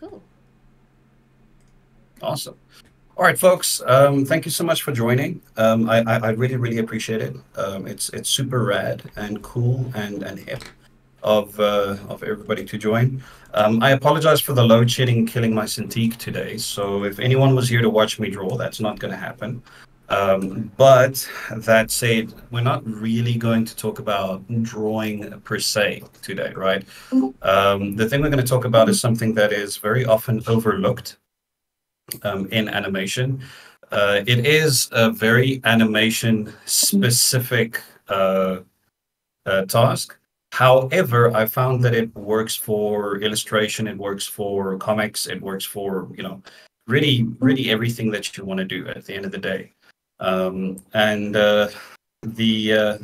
Cool. Awesome. All right, folks. Um, thank you so much for joining. Um, I, I, I, really, really appreciate it. Um, it's it's super rad and cool and and hip of uh, of everybody to join. Um, I apologize for the load shedding killing my Cintiq today. So if anyone was here to watch me draw, that's not going to happen. Um, but that said, we're not really going to talk about drawing per se today, right? Um, the thing we're going to talk about is something that is very often overlooked um, in animation. Uh, it is a very animation specific uh, uh, task. However, I found that it works for illustration, it works for comics, it works for, you know, really, really everything that you want to do at the end of the day. Um, and uh, the uh,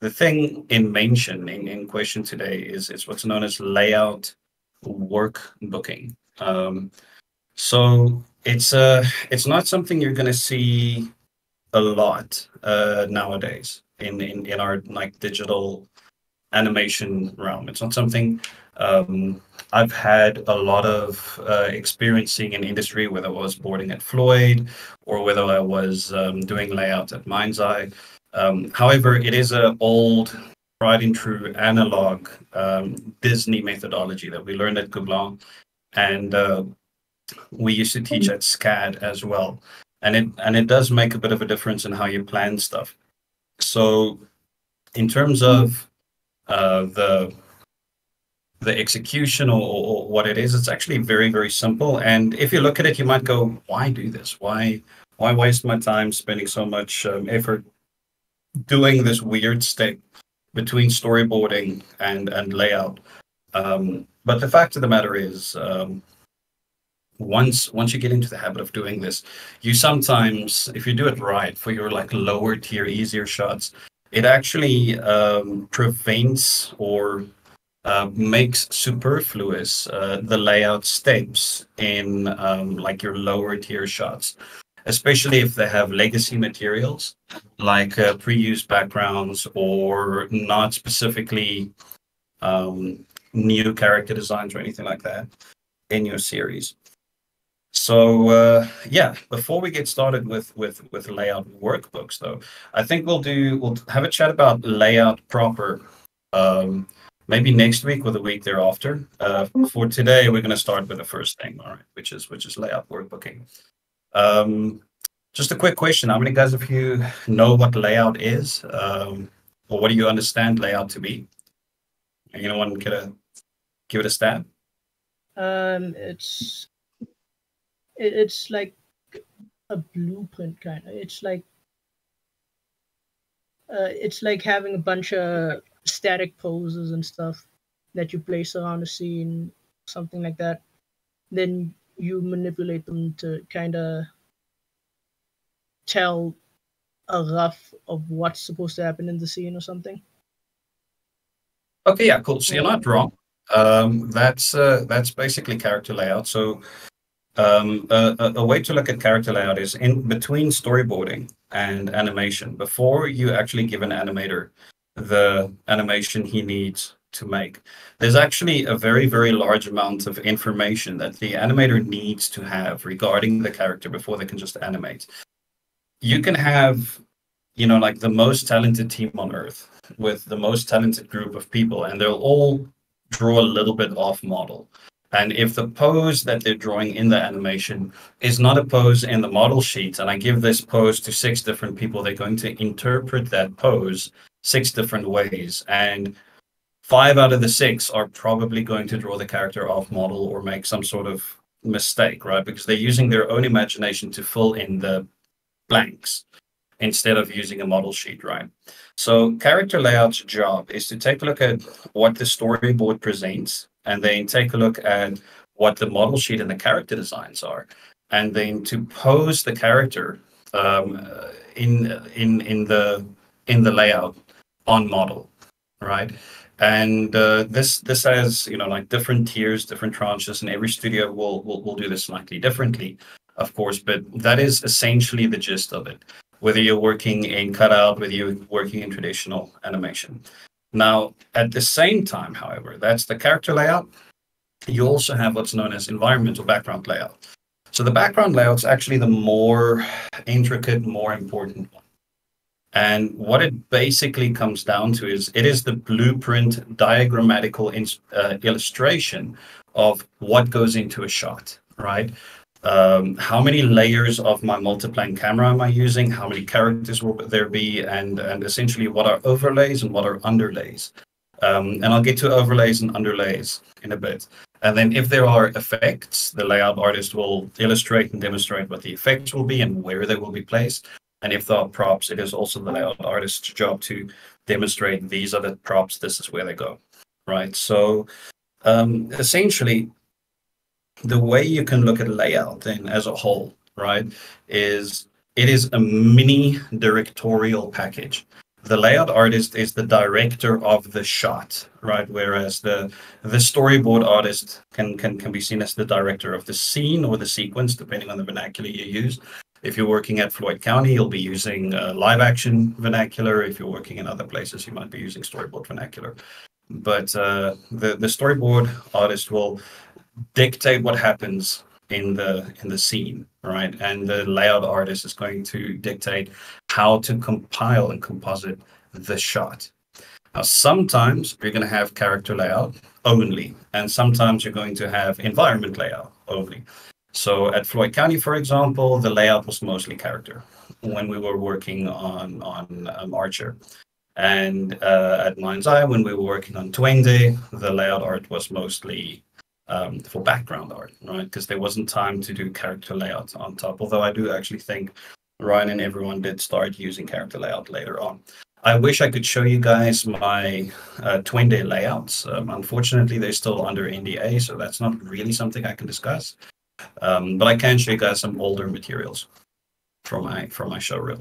the thing in mention in, in question today is, is what's known as layout work booking. Um, so it's uh it's not something you're gonna see a lot uh, nowadays in, in in our like digital animation realm. It's not something um, I've had a lot of uh, experiencing in industry, whether I was boarding at Floyd or whether I was um, doing layouts at Mind's Eye. Um, however, it is an old, tried and true analog um, Disney methodology that we learned at Gobelin. And uh, we used to teach at SCAD as well. And it and it does make a bit of a difference in how you plan stuff. So in terms of uh, the the execution or, or, what it is, it's actually very, very simple. And if you look at it, you might go, why do this? Why why waste my time spending so much um, effort doing this weird step between storyboarding and, and layout? Um, but the fact of the matter is, um, once once you get into the habit of doing this, you sometimes, if you do it right for your like lower tier, easier shots, it actually um, prevents or uh, makes superfluous uh, the layout steps in um, like your lower tier shots, especially if they have legacy materials like uh, pre-used backgrounds or not specifically um, new character designs or anything like that in your series. So uh, yeah, before we get started with with with layout workbooks, though, I think we'll do we'll have a chat about layout proper. Um, maybe next week or the week thereafter. Uh, for today, we're going to start with the first thing, all right, which is which is layout workbooking. Um, just a quick question: How many guys of you know what layout is, um, or what do you understand layout to be? Anyone get a give it a stab? Um, it's it's like a blueprint kind of. It's like uh, it's like having a bunch of static poses and stuff that you place around a scene, something like that. Then you manipulate them to kind of tell a rough of what's supposed to happen in the scene or something. Okay, yeah, cool. So you're not wrong. Um, that's uh, that's basically character layout. So um, a, a, way to look at character layout is in between storyboarding and animation. Before you actually give an animator the animation he needs to make, there's actually a very, very large amount of information that the animator needs to have regarding the character before they can just animate. You can have, you know, like the most talented team on earth with the most talented group of people, and they'll all draw a little bit off model and if the pose that they're drawing in the animation is not a pose in the model sheet, and I give this pose to six different people, they're going to interpret that pose six different ways. And five out of the six are probably going to draw the character off model or make some sort of mistake, right? Because they're using their own imagination to fill in the blanks instead of using a model sheet, right? So character layout's job is to take a look at what the storyboard presents and then take a look at what the model sheet and the character designs are, and then to pose the character um, in in in the in the layout on model, right? And uh, this this has you know like different tiers, different tranches, and every studio will will will do this slightly differently, of course. But that is essentially the gist of it. Whether you're working in cutout, whether you're working in traditional animation. Now, at the same time, however, that's the character layout. you also have what's known as environmental background layout. So the background layout is actually the more intricate, more important one. And what it basically comes down to is it is the blueprint diagrammatical uh, illustration of what goes into a shot, right? Um, how many layers of my multiplane camera am I using? How many characters will there be? And, and essentially what are overlays and what are underlays? Um, and I'll get to overlays and underlays in a bit. And then if there are effects, the layout artist will illustrate and demonstrate what the effects will be and where they will be placed. And if there are props, it is also the layout artist's job to demonstrate these are the props, this is where they go, right? So um, essentially, the way you can look at layout then as a whole, right, is it is a mini directorial package the layout artist is the director of the shot, right? Whereas the the storyboard artist can can can be seen as the director of the scene or the sequence, depending on the vernacular you use. If you're working at Floyd County, you'll be using uh, live action vernacular. If you're working in other places, you might be using storyboard vernacular. But uh, the the storyboard artist will dictate what happens in the in the scene right and the layout artist is going to dictate how to compile and composite the shot now sometimes you're going to have character layout only and sometimes you're going to have environment layout only so at floyd county for example the layout was mostly character when we were working on on um, archer and uh, at mind's eye when we were working on Duende, the layout art was mostly um, for background art, right? Because there wasn't time to do character layout on top. Although I do actually think Ryan and everyone did start using character layout later on. I wish I could show you guys my uh, Duende layouts. Um, unfortunately, they're still under NDA, so that's not really something I can discuss. Um, but I can show you guys some older materials from my from my show.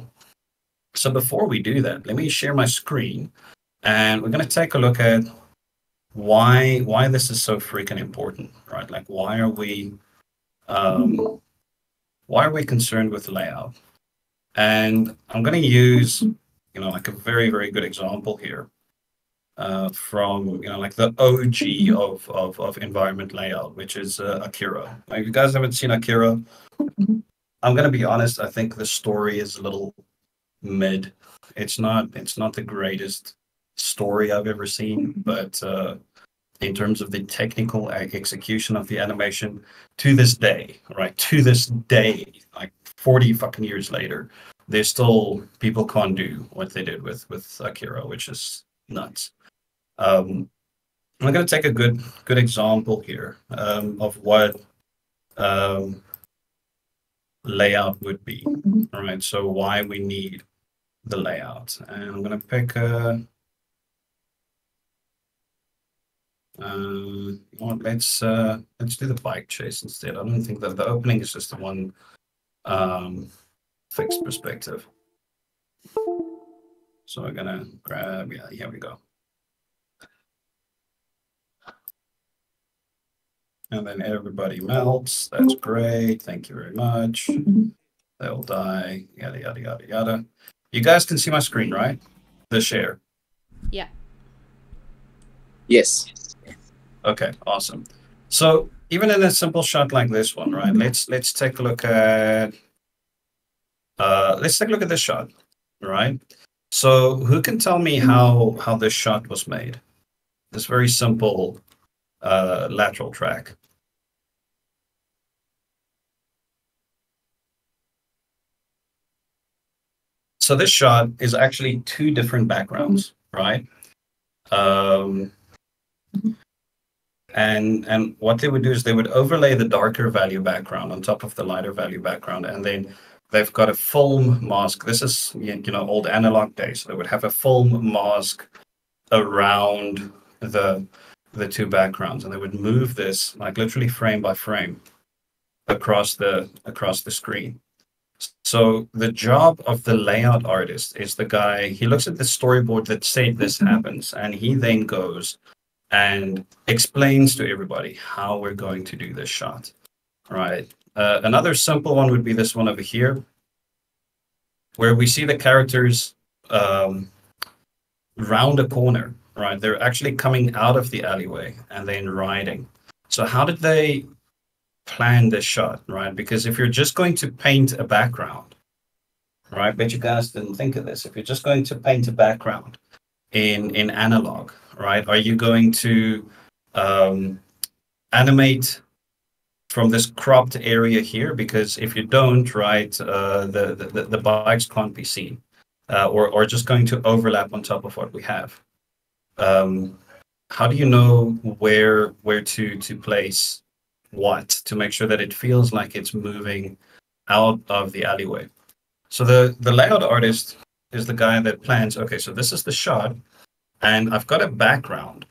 So before we do that, let me share my screen, and we're going to take a look at why why this is so freaking important, right? Like why are we um, why are we concerned with layout? And I'm going to use you know like a very very good example here uh, from you know like the OG of of, of environment layout, which is uh, Akira. If you guys haven't seen Akira, I'm going to be honest. I think the story is a little mid. It's not it's not the greatest story I've ever seen, but uh, in terms of the technical execution of the animation, to this day, right, to this day, like 40 fucking years later, there's still people can't do what they did with with Akira, which is nuts. Um, I'm going to take a good good example here um, of what um, layout would be. All right, so why we need the layout, and I'm going to pick a um, well, let's uh, let's do the bike chase instead. I don't think that the opening is just the one um, fixed perspective. So we're gonna grab. Yeah, here we go. And then everybody melts. That's great. Thank you very much. They'll die. Yada yada yada yada. You guys can see my screen, right? The share. Yeah. Yes. Okay, awesome. So even in a simple shot like this one, right? Let's let's take a look at uh let's take a look at this shot, right? So who can tell me how how this shot was made? This very simple uh lateral track. So this shot is actually two different backgrounds, right? Um, and and what they would do is they would overlay the darker value background on top of the lighter value background and then they've got a film mask. This is you know old analog days. So they would have a film mask around the the two backgrounds and they would move this like literally frame by frame across the across the screen so the job of the layout artist is the guy he looks at the storyboard that said this happens and he then goes and explains to everybody how we're going to do this shot. Right. Uh, another simple one would be this one over here, where we see the characters um, round a corner. Right, they're actually coming out of the alleyway and then riding. So how did they plan this shot, right? Because if you're just going to paint a background, right? Bet you guys didn't think of this. If you're just going to paint a background in in analog, right? Are you going to um, animate from this cropped area here? Because if you don't, right, uh, the, the the bikes can't be seen, uh, or or just going to overlap on top of what we have. Um, how do you know where where to to place what to make sure that it feels like it's moving out of the alleyway? So the the layout artist is the guy that plans. Okay, so this is the shot, and I've got a background,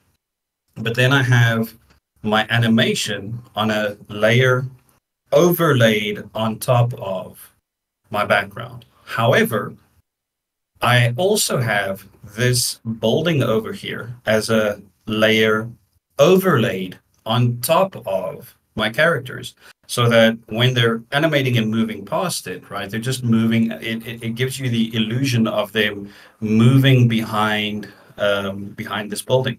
but then I have my animation on a layer overlaid on top of my background. However, I also have this building over here as a layer overlaid on top of my characters so that when they're animating and moving past it, right, they're just moving. It, it, it gives you the illusion of them moving behind um, behind this building.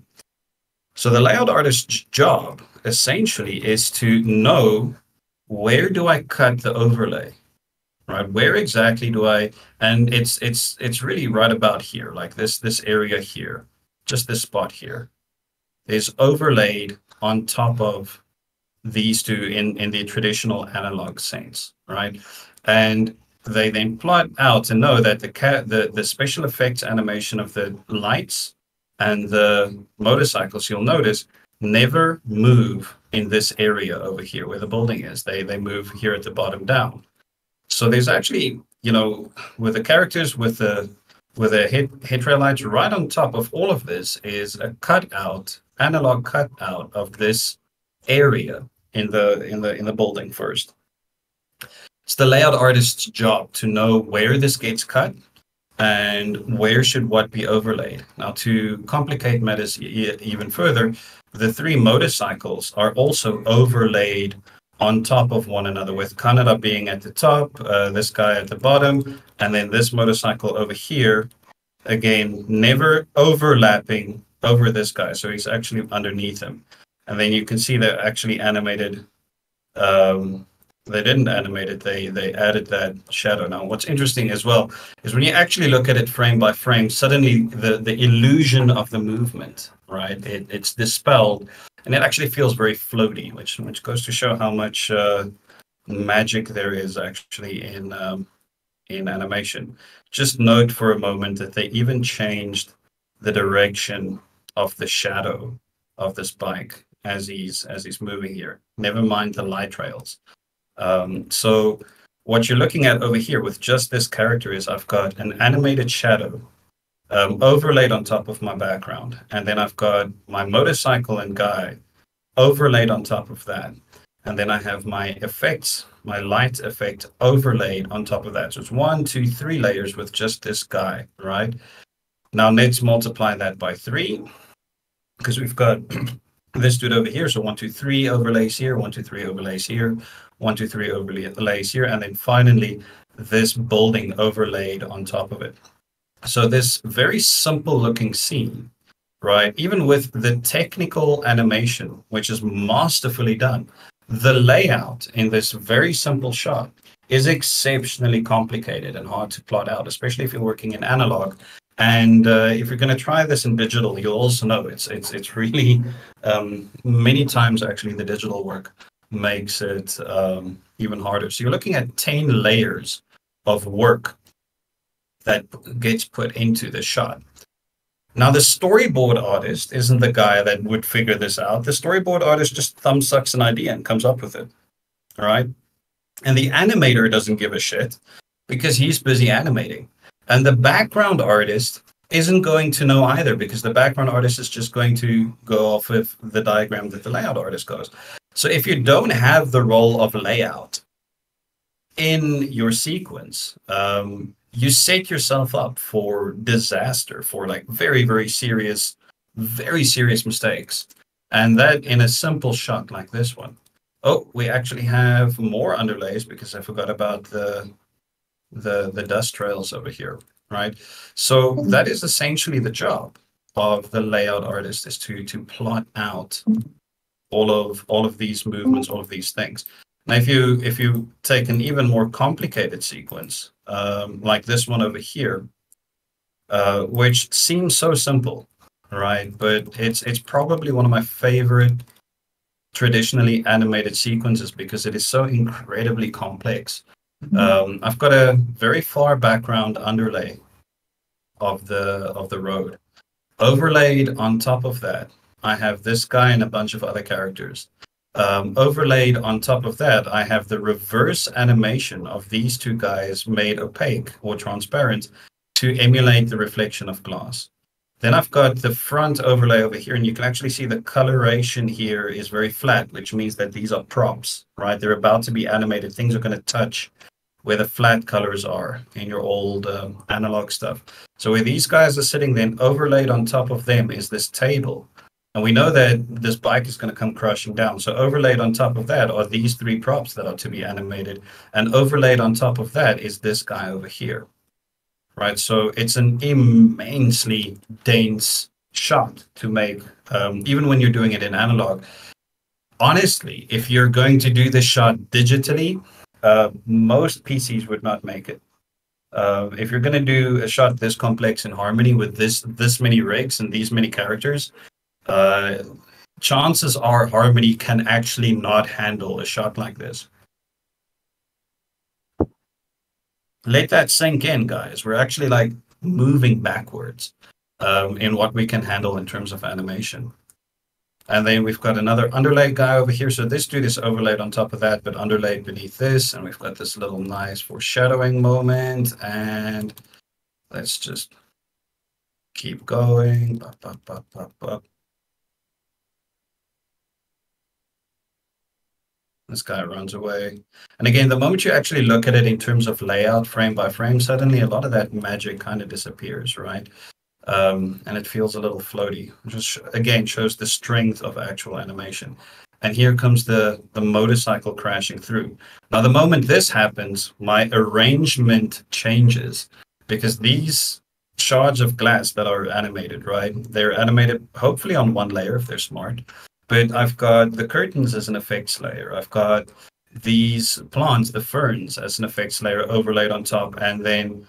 So the layout artist's job essentially is to know where do I cut the overlay, right? Where exactly do I? And it's it's it's really right about here, like this this area here, just this spot here, is overlaid on top of these two in, in the traditional analog sense, right? And they then plot out to know that the, the the special effects animation of the lights and the motorcycles, you'll notice, never move in this area over here where the building is. They they move here at the bottom down. So there's actually, you know, with the characters with the with the head, head lights right on top of all of this is a cutout, analog cutout of this area in the in the in the building first. It's the layout artist's job to know where this gets cut and where should what be overlaid. Now, to complicate matters even further, the three motorcycles are also overlaid on top of one another, with Kaneda being at the top, uh, this guy at the bottom, and then this motorcycle over here, again, never overlapping over this guy. So he's actually underneath him and then you can see they're actually animated. Um, they didn't animate it; they they added that shadow. Now, what's interesting as well is when you actually look at it frame by frame, suddenly the the illusion of the movement, right? It, it's dispelled, and it actually feels very floaty, which which goes to show how much uh, magic there is actually in um, in animation. Just note for a moment that they even changed the direction of the shadow of this bike as he's as he's moving here. Never mind the light trails. Um, so what you're looking at over here with just this character is I've got an animated shadow um, overlaid on top of my background, and then I've got my motorcycle and guy overlaid on top of that, and then I have my effects, my light effect overlaid on top of that. So it's one, two, three layers with just this guy, right? Now let's multiply that by three because we've got this dude over here. So one, two, three overlays here, one, two, three overlays here, one, two, three overlays here, and then finally this building overlaid on top of it. So this very simple looking scene, right? Even with the technical animation, which is masterfully done, the layout in this very simple shot is exceptionally complicated and hard to plot out, especially if you're working in analog and uh, if you're going to try this in digital, you'll also know it's it's it's really um, many times actually the digital work makes it um, even harder. So you're looking at ten layers of work that gets put into the shot. Now the storyboard artist isn't the guy that would figure this out. The storyboard artist just thumb sucks an idea and comes up with it. All right. And the animator doesn't give a shit because he's busy animating. And the background artist isn't going to know either because the background artist is just going to go off with the diagram that the layout artist goes. So if you don't have the role of layout in your sequence, um, you set yourself up for disaster, for like very, very serious, very serious mistakes. And that in a simple shot like this one. Oh, we actually have more underlays because I forgot about the the the dust trails over here, right? So that is essentially the job of the layout artist is to to plot out all of all of these movements, all of these things. Now, if you if you take an even more complicated sequence, um, like this one over here, uh, which seems so simple, right? But it's it's probably one of my favorite traditionally animated sequences because it is so incredibly complex. Mm-hmm. Um, I've got a very far background underlay of the of the road. Overlaid on top of that, I have this guy and a bunch of other characters. Um, overlaid on top of that, I have the reverse animation of these two guys made opaque or transparent to emulate the reflection of glass. Then I've got the front overlay over here, and you can actually see the coloration here is very flat, which means that these are props, right? They're about to be animated. Things are going to touch where the flat colors are in your old um, analog stuff. So where these guys are sitting, then overlaid on top of them is this table and we know that this bike is going to come crashing down. So overlaid on top of that are these three props that are to be animated. And overlaid on top of that is this guy over here. Right. So it's an immensely dense shot to make, um, even when you're doing it in analog. Honestly, if you're going to do this shot digitally, uh, most PCs would not make it. Uh, if you're going to do a shot this complex in Harmony with this this many rigs and these many characters, uh, chances are Harmony can actually not handle a shot like this. Let that sink in, guys. We're actually like moving backwards um, in what we can handle in terms of animation. And then we've got another underlay guy over here. So this dude is overlaid on top of that, but underlaid beneath this. And we've got this little nice foreshadowing moment. And let's just keep going. This guy runs away. And again, the moment you actually look at it in terms of layout, frame by frame, suddenly a lot of that magic kind of disappears, right? Um, and it feels a little floaty. Just again shows the strength of actual animation. And here comes the the motorcycle crashing through. Now, the moment this happens, my arrangement changes because these shards of glass that are animated, right? They're animated hopefully on one layer if they're smart. But I've got the curtains as an effects layer. I've got these plants, the ferns, as an effects layer overlaid on top. And then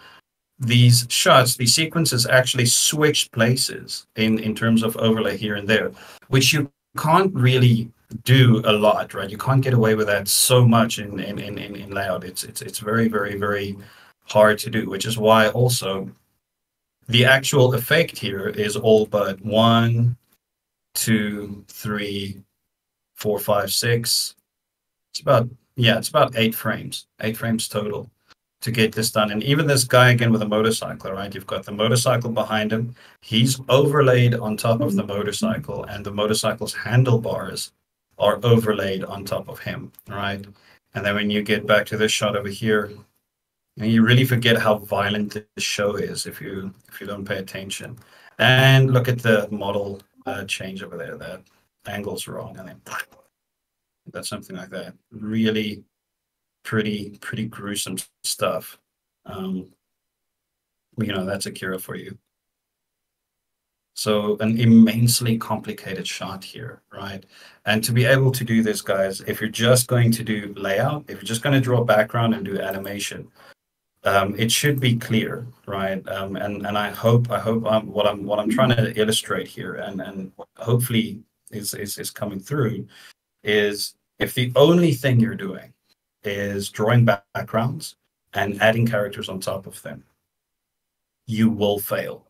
these shots, these sequences actually switch places in, in terms of overlay here and there, which you can't really do a lot, right? You can't get away with that so much in, in, in, in layout. It's, it's, it's very, very, very hard to do, which is why also the actual effect here is all but one, two, three, four, five, six. It's about yeah, it's about eight frames, eight frames total to get this done. And even this guy again with a motorcycle, right? You've got the motorcycle behind him. He's overlaid on top of the motorcycle, and the motorcycle's handlebars are overlaid on top of him, right? And then when you get back to this shot over here, and you really forget how violent the show is if you if you don't pay attention. And look at the model uh, change over there. That angle's wrong, and then that's something like that. Really pretty, pretty gruesome stuff. Um, you know, that's Akira for you. So an immensely complicated shot here, right? And to be able to do this, guys, if you're just going to do layout, if you're just going to draw background and do animation, um, it should be clear, right? Um, and and I hope I hope I'm, what I'm what I'm trying to illustrate here, and and hopefully is is is coming through, is if the only thing you're doing is drawing backgrounds and adding characters on top of them, you will fail.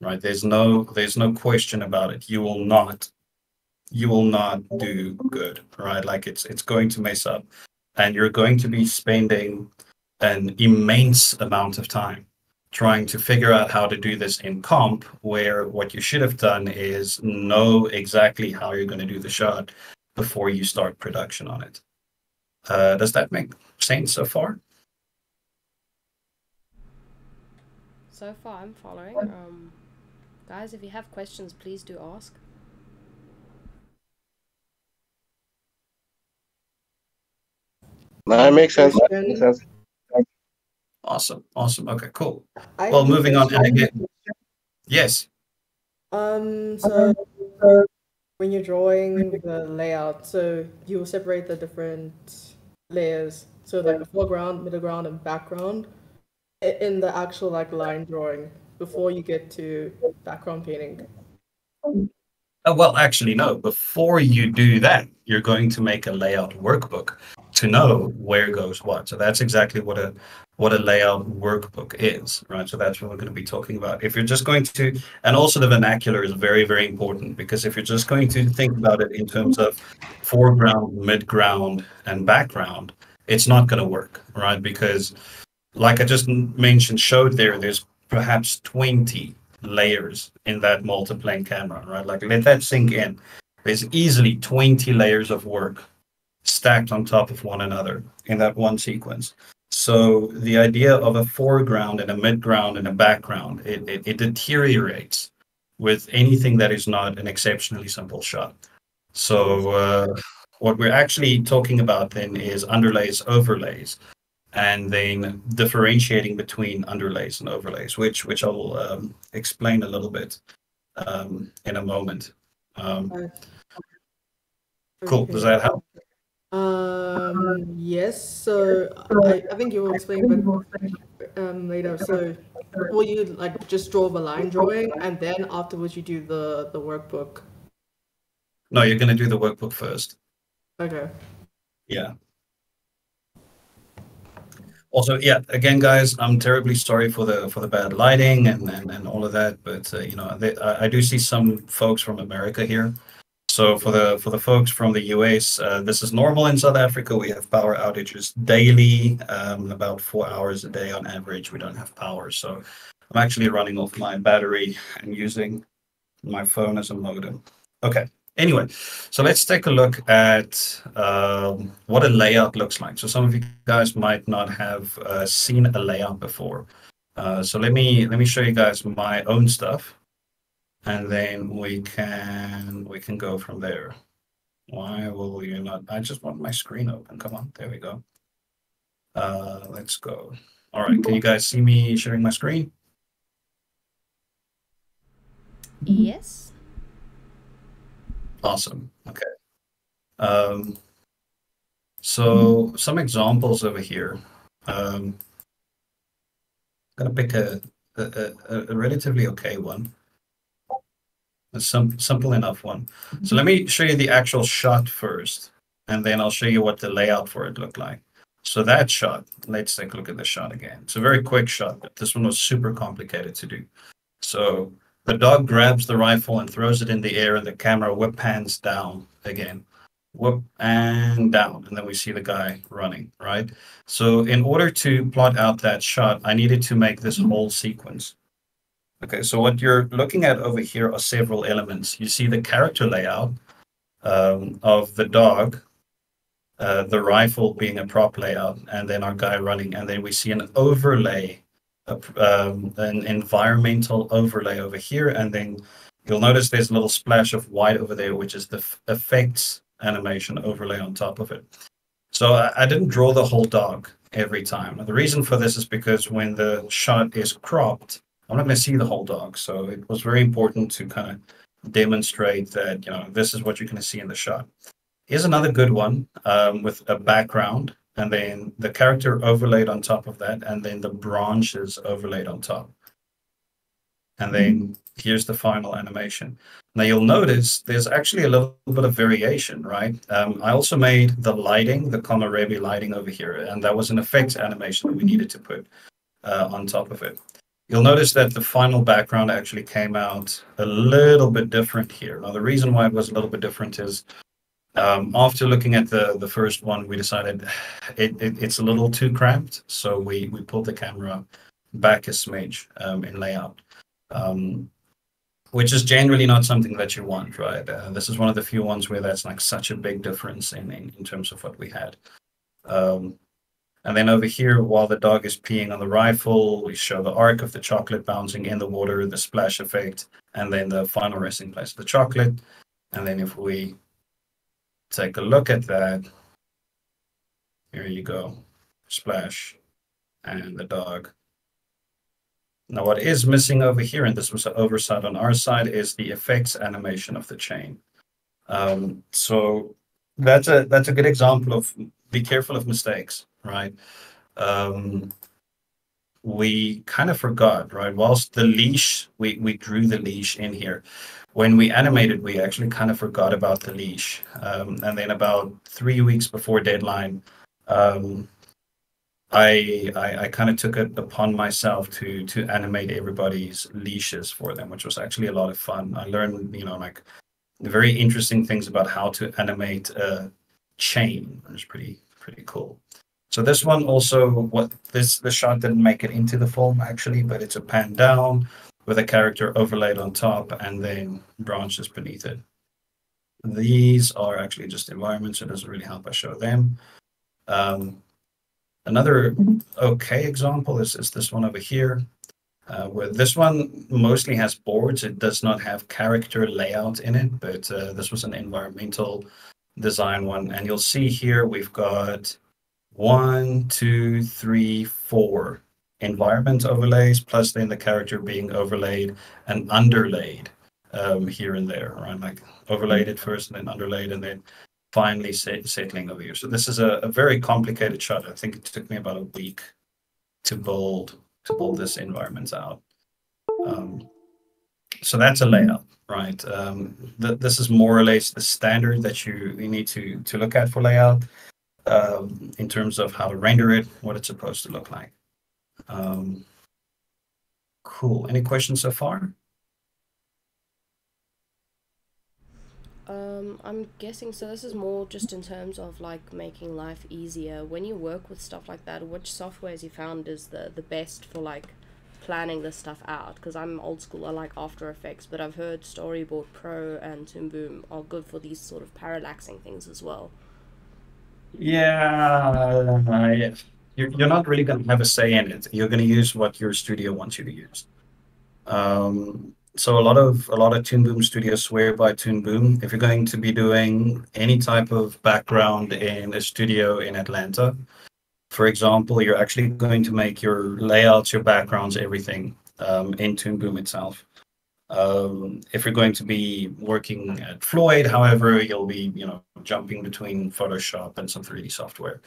Right? There's no there's no question about it. You will not you will not do good, right? Like it's it's going to mess up, and you're going to be spending an immense amount of time trying to figure out how to do this in comp, where what you should have done is know exactly how you're going to do the shot before you start production on it. Uh, does that make sense so far? So far, I'm following. Um, guys, if you have questions, please do ask. That makes sense. Makes sense. Awesome. Awesome. Okay, cool. I well, moving on. And again, yes. Um, so when you're drawing the layout, so you will separate the different layers. So like the foreground, middle ground, and background in the actual like line drawing before you get to background painting. Uh, well, actually, no. Before you do that, you're going to make a layout workbook to know where goes what. So that's exactly what a what a layout workbook is, right? So that's what we're going to be talking about. If you're just going to, and also the vernacular is very, very important because if you're just going to think about it in terms of foreground, midground, and background, it's not going to work, right? Because, like I just mentioned, showed there, there's perhaps 20 layers in that multiplane camera, right? Like let that sink in. There's easily 20 layers of work stacked on top of one another in that one sequence. So the idea of a foreground and a midground and a background, it, it, it deteriorates with anything that is not an exceptionally simple shot. So uh, what we're actually talking about then is underlays, overlays, and then differentiating between underlays and overlays, which which I'll um, explain a little bit um, in a moment. Um, cool. Does that help? Um, yes. So I, I think you will explain but um, later. So will you like just draw the line drawing and then afterwards you do the the workbook? No, you're gonna do the workbook first. Okay. Yeah. Also, yeah. Again, guys, I'm terribly sorry for the for the bad lighting and and, and all of that. But uh, you know, they, I, I do see some folks from America here, so for the for the folks from the US, uh, this is normal in South Africa. We have power outages daily, um, about four hours a day on average. We don't have power, so I'm actually running off my battery and using my phone as a modem. Okay. Anyway, so let's take a look at um, what a layout looks like. So some of you guys might not have uh, seen a layout before. Uh, so let me let me show you guys my own stuff and then we can we can go from there. Why will you not? I just want my screen open. Come on, there we go. Uh, let's go. All right, can you guys see me sharing my screen? Yes. Awesome. Okay. Um, so some examples over here. Um, I'm gonna pick a, a, a relatively okay one a sim- simple mm-hmm. enough one. So mm-hmm. let me show you the actual shot first, and then I'll show you what the layout for it looked like. So that shot, let's take a look at the shot again. It's a very quick shot, but this one was super complicated to do. So the dog grabs the rifle and throws it in the air, and the camera whip pans down again. Whoop and down, and then we see the guy running, right? So in order to plot out that shot, I needed to make this mm-hmm. whole sequence. Okay, so what you're looking at over here are several elements. You see the character layout um, of the dog, uh, the rifle being a prop layout, and then our guy running. And then we see an overlay, um, an environmental overlay over here. And then you'll notice there's a little splash of white over there, which is the effects animation overlay on top of it. So I, I didn't draw the whole dog every time. The reason for this is because when the shot is cropped, I'm not going to see the whole dog. So it was very important to kind of demonstrate that, you know, this is what you're going to see in the shot. Here's another good one um, with a background and then the character overlaid on top of that, and then the branches overlaid on top. And then here's the final animation. Now you'll notice there's actually a little bit of variation, right? Um, I also made the lighting, the Komorebi lighting over here, and that was an effects animation that we needed to put uh, on top of it. You'll notice that the final background actually came out a little bit different here. Now, the reason why it was a little bit different is um, after looking at the, the first one, we decided it, it, it's a little too cramped. So we, we pulled the camera back a smidge um, in layout, um, which is generally not something that you want, right? Uh, this is one of the few ones where that's like such a big difference in, in, in terms of what we had. Um, and then over here, while the dog is peeing on the rifle, we show the arc of the chocolate bouncing in the water, the splash effect, and then the final resting place of the chocolate. And then if we take a look at that, here you go, splash, and the dog. Now what is missing over here, and this was an oversight on our side, is the effects animation of the chain. Um, so that's a that's a good example of be careful of mistakes, right? Um, we kind of forgot, right? Whilst the leash, we, we drew the leash in here. When we animated, we actually kind of forgot about the leash. Um, and then about three weeks before deadline, um, I, I, I kind of took it upon myself to to animate everybody's leashes for them, which was actually a lot of fun. I learned, you know, like very interesting things about how to animate a chain, which is pretty pretty cool. So this one also, what this the shot didn't make it into the film actually, but it's a pan down with a character overlaid on top and then branches beneath it. These are actually just environments, so it doesn't really help I show them. Um, another okay example is, is this one over here. Uh, where this one mostly has boards. It does not have character layout in it, but uh, this was an environmental design one. And you'll see here we've got one, two, three, four environment overlays, plus then the character being overlaid and underlaid um, here and there, right? Like overlaid it first and then underlaid and then finally set, settling over here. So this is a, a, very complicated shot. I think it took me about a week to build to build this environment out. Um, so that's a layout, right? Um, th- this is more or less the standard that you, you need to to look at for layout um, in terms of how to render it, what it's supposed to look like. Um, cool. Any questions so far? Um, I'm guessing so. This is more just in terms of like making life easier. When you work with stuff like that, which softwares you found is the the best for like planning this stuff out? Because I'm old school. I like After Effects, but I've heard Storyboard Pro and Toon Boom are good for these sort of parallaxing things as well. Yeah, you're, you're not really going to have a say in it. You're going to use what your studio wants you to use. Um, so a lot of a lot of Toon Boom studios swear by Toon Boom. If you're going to be doing any type of background in a studio in Atlanta, for example, you're actually going to make your layouts, your backgrounds, everything um, in Toon Boom itself. Um, if you're going to be working at Floyd, however, you'll be, you know, jumping between Photoshop and some 3D software.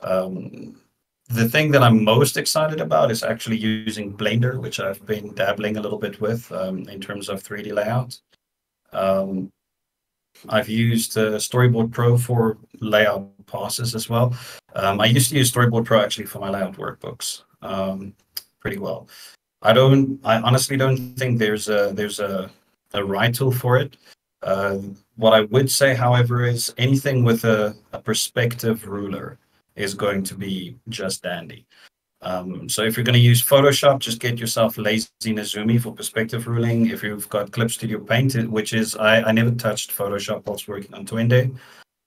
Um, the thing that I'm most excited about is actually using Blender, which I've been dabbling a little bit with um, in terms of 3D layout. Um, I've used uh, Storyboard Pro for layout passes as well. Um, I used to use Storyboard Pro actually for my layout workbooks um, pretty well. I don't. I honestly don't think there's a there's a a right tool for it. Uh, what I would say, however, is anything with a, a perspective ruler is going to be just dandy. Um, so if you're going to use Photoshop, just get yourself Lazy for perspective ruling. If you've got Clip Studio Paint, which is I, I never touched Photoshop whilst working on Twende.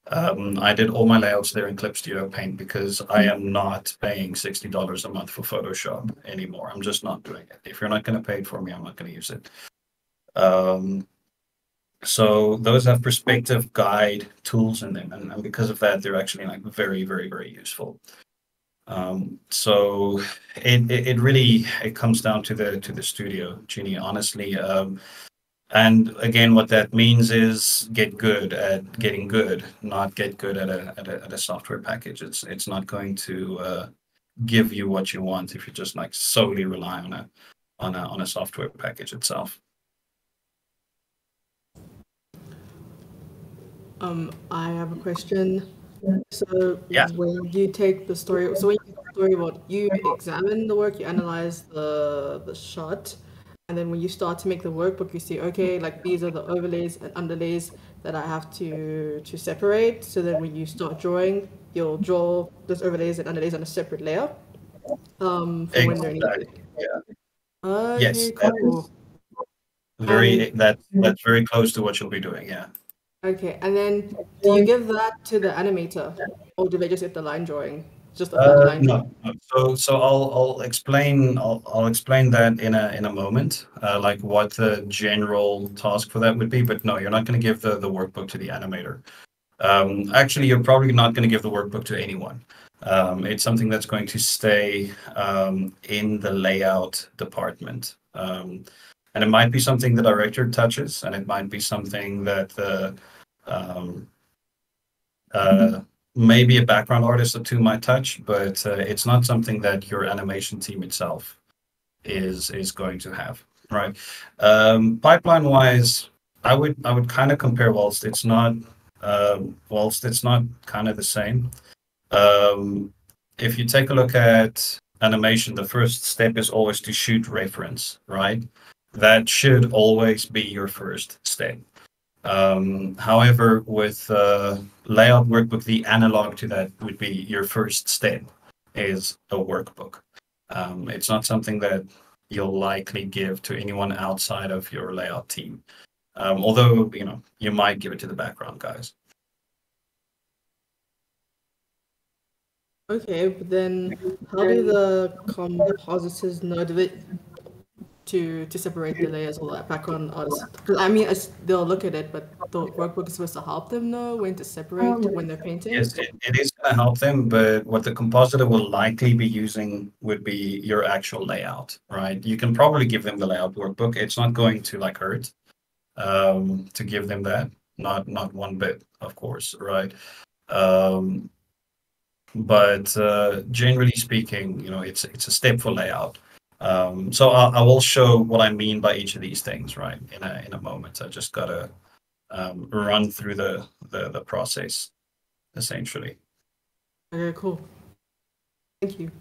Um, I did all my layouts there in Clip Studio Paint because I am not paying $60 a month for Photoshop anymore. I'm just not doing it. If you're not going to pay it for me, I'm not going to use it. Um, so those have perspective guide tools in them. And, and because of that, they're actually like very, very, very useful. Um, so it, it, it, really it comes down to the to the studio, Ginny, honestly. And again, what that means is get good at getting good, not get good at a, at a, at a software package. It's it's not going to uh, give you what you want if you just like solely rely on a on a on a software package itself. Um, I have a question. So yeah. when you take the story, so when you take the story storyboard, you examine the work, you analyze the the shot, and then when you start to make the workbook, you see, okay, like these are the overlays and underlays that I have to to separate. So then when you start drawing, you'll draw those overlays and underlays on a separate layer. Um, for exactly. when they're needed. Yeah. Okay, yes. Cool. Very um, that that's very close to what you'll be doing. Yeah. Okay, and then do you give that to the animator, or do they just get the line drawing? Just uh. No, no. So, so I'll I'll explain I'll, I'll explain that in a in a moment, uh, like what the general task for that would be. But no, you're not going to give the the workbook to the animator. Um, actually, you're probably not going to give the workbook to anyone. Um, it's something that's going to stay um, in the layout department. Um, and it might be something the director touches, and it might be something that the Um, uh, maybe a background artist or two might touch, but uh, it's not something that your animation team itself is is going to have, right? Um, pipeline wise, I would I would kind of compare whilst it's not um, whilst it's not kind of the same. Um, if you take a look at animation, the first step is always to shoot reference, right? That should always be your first step. Um, however, with uh, layout workbook, the analog to that would be your first step is a workbook. Um, it's not something that you'll likely give to anyone outside of your layout team. Um, although, you know, you might give it to the background guys. Okay, but then how do the compositors know? Do they to to separate the layers or that background artists? Because I mean, they'll look at it, but the workbook is supposed to help them know when to separate when they're painting. Yes, it, it is going to help them, but what the compositor will likely be using would be your actual layout, right? You can probably give them the layout workbook. It's not going to like hurt um, to give them that. Not not one bit, of course, right? Um, but uh, generally speaking, you know, it's it's a step for layout. Um, so I, I, will show what I mean by each of these things, right, in a in a moment. I just gotta um, run through the, the the process, essentially. Okay, cool. Thank you.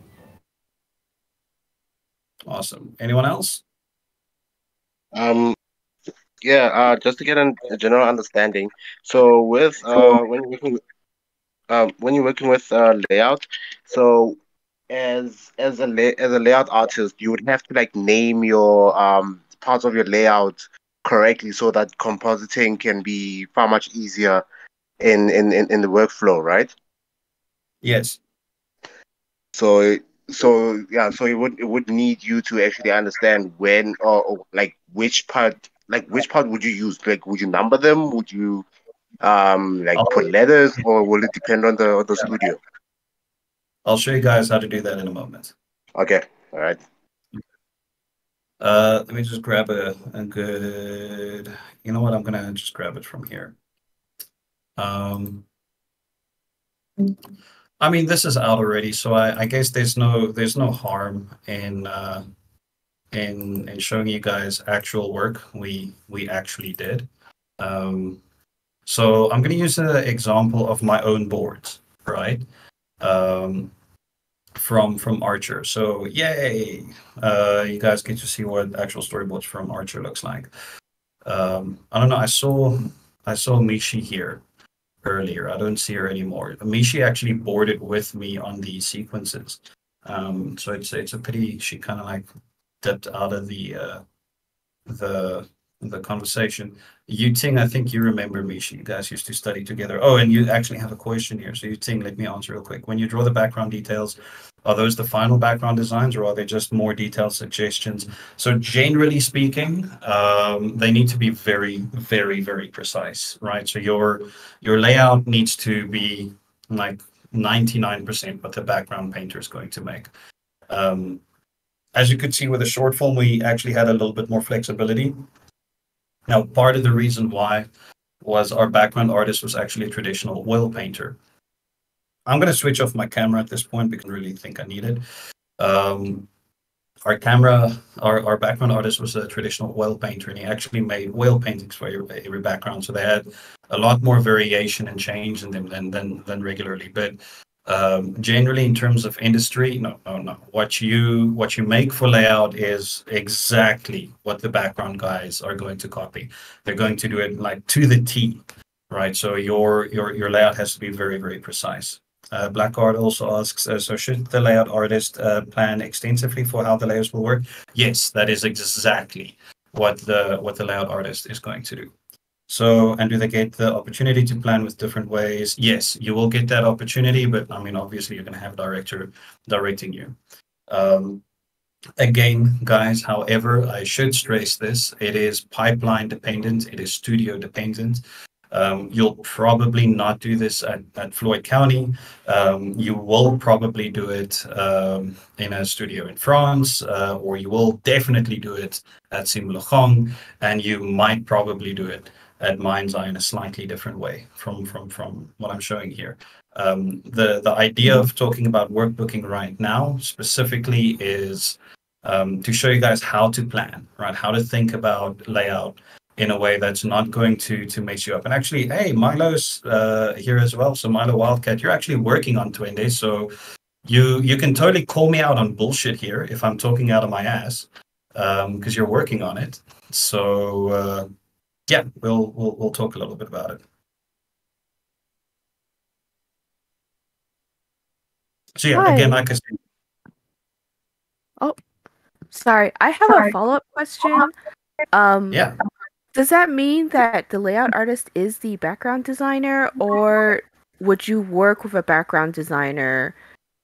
Awesome. Anyone else? Um, yeah, uh, just to get a general understanding. So with uh, when you're working, um, when you're working with uh, layout, so as as a as a layout artist, you would have to like name your um parts of your layout correctly so that compositing can be far much easier in in in, in the workflow, right? Yes. So so yeah, so it would it would need you to actually understand when or, or like which part like which part would you use? Like would you number them? Would you um like put letters or will it depend on the on the studio? I'll show you guys how to do that in a moment. Okay. All right. Uh, let me just grab a, a good, you know what, I'm gonna just grab it from here. Um, I mean, this is out already, so I, I guess there's no there's no harm in uh, in in showing you guys actual work we we actually did. Um, so I'm gonna use an example of my own boards, right? Um, from from Archer. So yay! Uh, you guys get to see what actual storyboards from Archer looks like. Um, I don't know. I saw I saw Mishi here earlier. I don't see her anymore. Mishi actually boarded with me on these sequences. Um, so it's it's a pity she kind of like dipped out of the uh, the the conversation. Yu Ting, I think you remember me. You guys used to study together. Oh, and you actually have a question here. So Yu Ting, let me answer real quick. When you draw the background details, are those the final background designs or are they just more detailed suggestions? So generally speaking, um, they need to be very, very, very precise, right? So your your layout needs to be like 99% what the background painter is going to make. Um, as you could see with the short film, we actually had a little bit more flexibility now, part of the reason why was our background artist was actually a traditional oil painter. I'm going to switch off my camera at this point because I really think I need it. Um, our camera, our, our background artist was a traditional oil painter, and he actually made oil paintings for every, every background. So they had a lot more variation and change in them than than, than regularly. But um, generally, in terms of industry, no, no, no. What you what you make for layout is exactly what the background guys are going to copy. They're going to do it like to the T, right? So your your your layout has to be very very precise. Uh, Blackguard also asks, uh, so should the layout artist uh, plan extensively for how the layers will work? Yes, that is exactly what the what the layout artist is going to do. So, and do they get the opportunity to plan with different ways? Yes, you will get that opportunity, but I mean, obviously, you're going to have a director directing you. Um, again, guys, however, I should stress this it is pipeline dependent, it is studio dependent. Um, you'll probably not do this at, at Floyd County. Um, you will probably do it um, in a studio in France, uh, or you will definitely do it at Simulachong, and you might probably do it at Mind's Eye in a slightly different way from from from what I'm showing here. Um, the the idea of talking about workbooking right now specifically is um, to show you guys how to plan, right? How to think about layout in a way that's not going to to mess you up. And actually, hey, Milo's uh, here as well. So Milo Wildcat, you're actually working on Twende, so you you can totally call me out on bullshit here if I'm talking out of my ass because um, you're working on it. So uh, yeah, we'll we'll we'll talk a little bit about it. So yeah, Hi. again, like I said, Oh, Sorry, I have a follow up question. Um, yeah. Does that mean that the layout artist is the background designer, or would you work with a background designer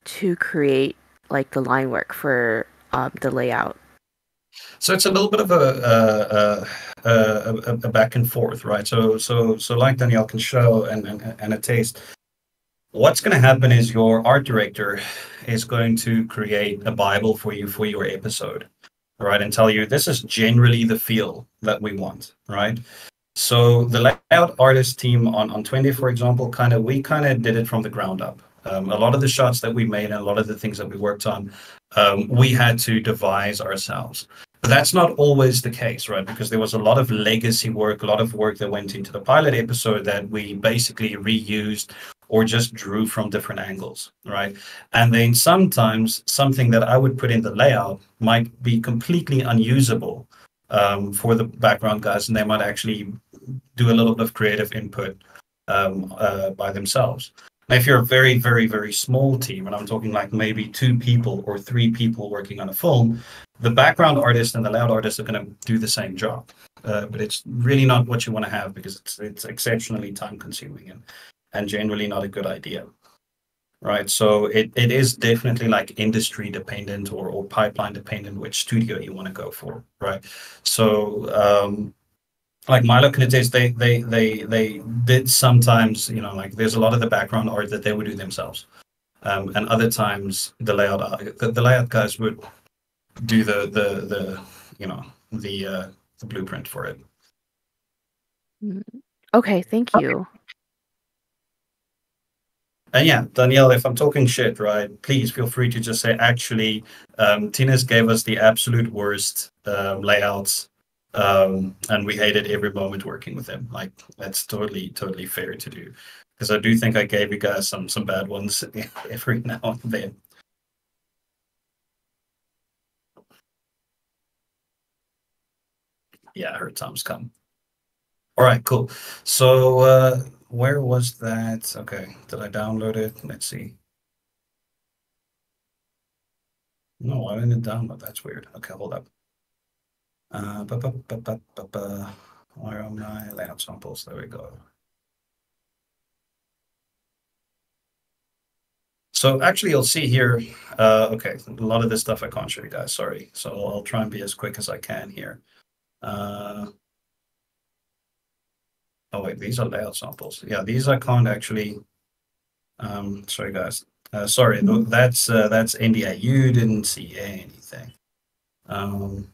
to create like the line work for um, the layout? So it's a little bit of a, a, a, a, back and forth, right? So so so like Danielle can show and and, and a taste. What's going to happen is your art director is going to create a bible for you for your episode, right? And tell you this is generally the feel that we want, right? So the layout artist team on on Twende, for example, kind of we kind of did it from the ground up. Um, a lot of the shots that we made and a lot of the things that we worked on, um, we had to devise ourselves. But that's not always the case, right? Because there was a lot of legacy work, a lot of work that went into the pilot episode that we basically reused or just drew from different angles, right? And then sometimes something that I would put in the layout might be completely unusable um, for the background guys, and they might actually do a little bit of creative input um, uh, by themselves. Now, if you're a very, very, very small team, and I'm talking like maybe two people or three people working on a film, the background artist and the layout artist are going to do the same job. Uh, but it's really not what you want to have because it's it's exceptionally time consuming and and generally not a good idea right so it, it is definitely like industry dependent or, or pipeline dependent which studio you want to go for right so um like Milo attest, they they they they did sometimes, you know, like there's a lot of the background art that they would do themselves, um, and other times the layout uh, the, the layout guys would do the the the you know the uh, the blueprint for it. Okay, thank you. And yeah, Danielle, if I'm talking shit, right, please feel free to just say, actually, um, Thinus gave us the absolute worst um, layouts, um, and we hated every moment working with him. Like, that's totally, totally fair to do. Because I do think I gave you guys some some bad ones every now and then. Yeah, I heard Tom's come. All right, cool. So, uh, where was that? Okay, did I download it? Let's see. No, I didn't download. That's weird. Okay, hold up. Uh, bu- bu- bu- bu- bu- bu- where are my layout samples? There we go. So actually, you'll see here. Uh, okay, a lot of this stuff I can't show you guys. Sorry. So I'll try and be as quick as I can here. Uh, Oh wait, these are layout samples. Yeah, these I can't actually. Um, sorry guys. Uh, sorry, th- that's uh, that's NDA. You didn't see anything. Um,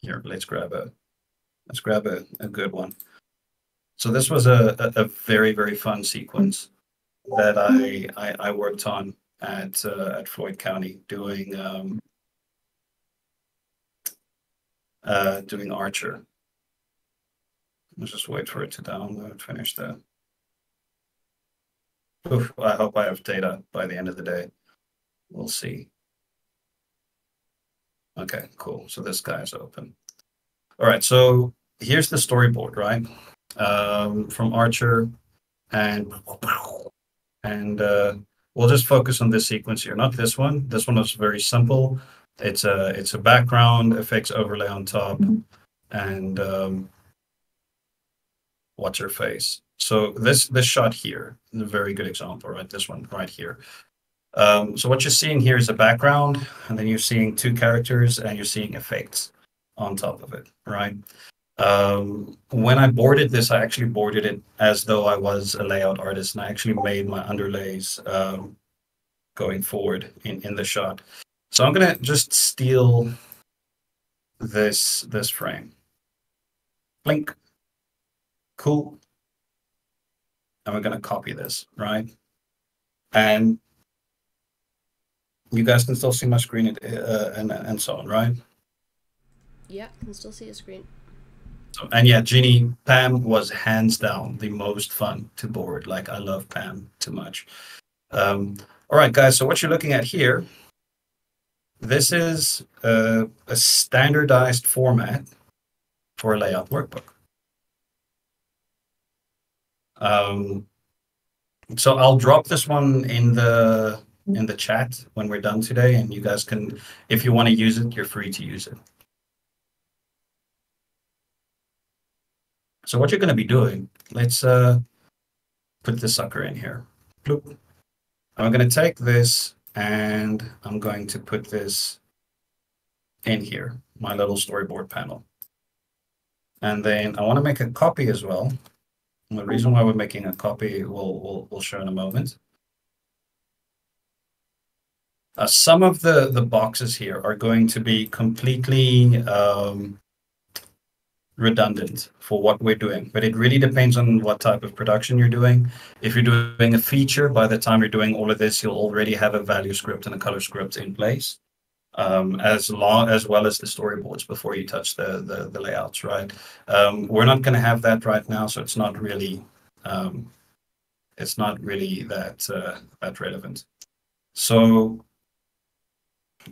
here, let's grab a let's grab a, a good one. So this was a, a, a very very fun sequence that I I, I worked on at uh, at Floyd County doing um, uh, doing Archer. Let's just wait for it to download, finish that. Oof, I hope I have data by the end of the day. We'll see. Okay, cool. So this guy's open. All right, so here's the storyboard, right? Um, from Archer, and and uh, we'll just focus on this sequence here, not this one. This one was very simple. It's a it's a background effects overlay on top, and um, what's her face. So this this shot here is a very good example, right? This one right here. Um, so what you're seeing here is a background, and then you're seeing two characters, and you're seeing effects on top of it, right? Um, when I boarded this, I actually boarded it as though I was a layout artist, and I actually made my underlays um, going forward in, in the shot. So I'm gonna just steal this this frame, Blink. Cool. And we're going to copy this, right? And you guys can still see my screen uh, and, and so on, right? Yeah, can still see a screen. So, and yeah, Ginny, Pam was hands down the most fun to board. Like, I love Pam too much. Um, all right, guys, so what you're looking at here, this is a, standardized format for a layout workbook. Um, so I'll drop this one in the in the chat when we're done today, and you guys can, if you want to use it, you're free to use it. So what you're going to be doing, let's uh, put this sucker in here. Bloop. I'm going to take this and I'm going to put this in here, my little storyboard panel. And then I want to make a copy as well. And the reason why we're making a copy we'll, we'll, we'll show in a moment. Uh, some of the, the boxes here are going to be completely um, redundant for what we're doing, but it really depends on what type of production you're doing. If you're doing a feature, by the time you're doing all of this, you'll already have a value script and a color script in place, um, as long as well as the storyboards before you touch the the, the layouts. Right? Um, we're not going to have that right now, so it's not really um, it's not really that uh, that relevant. So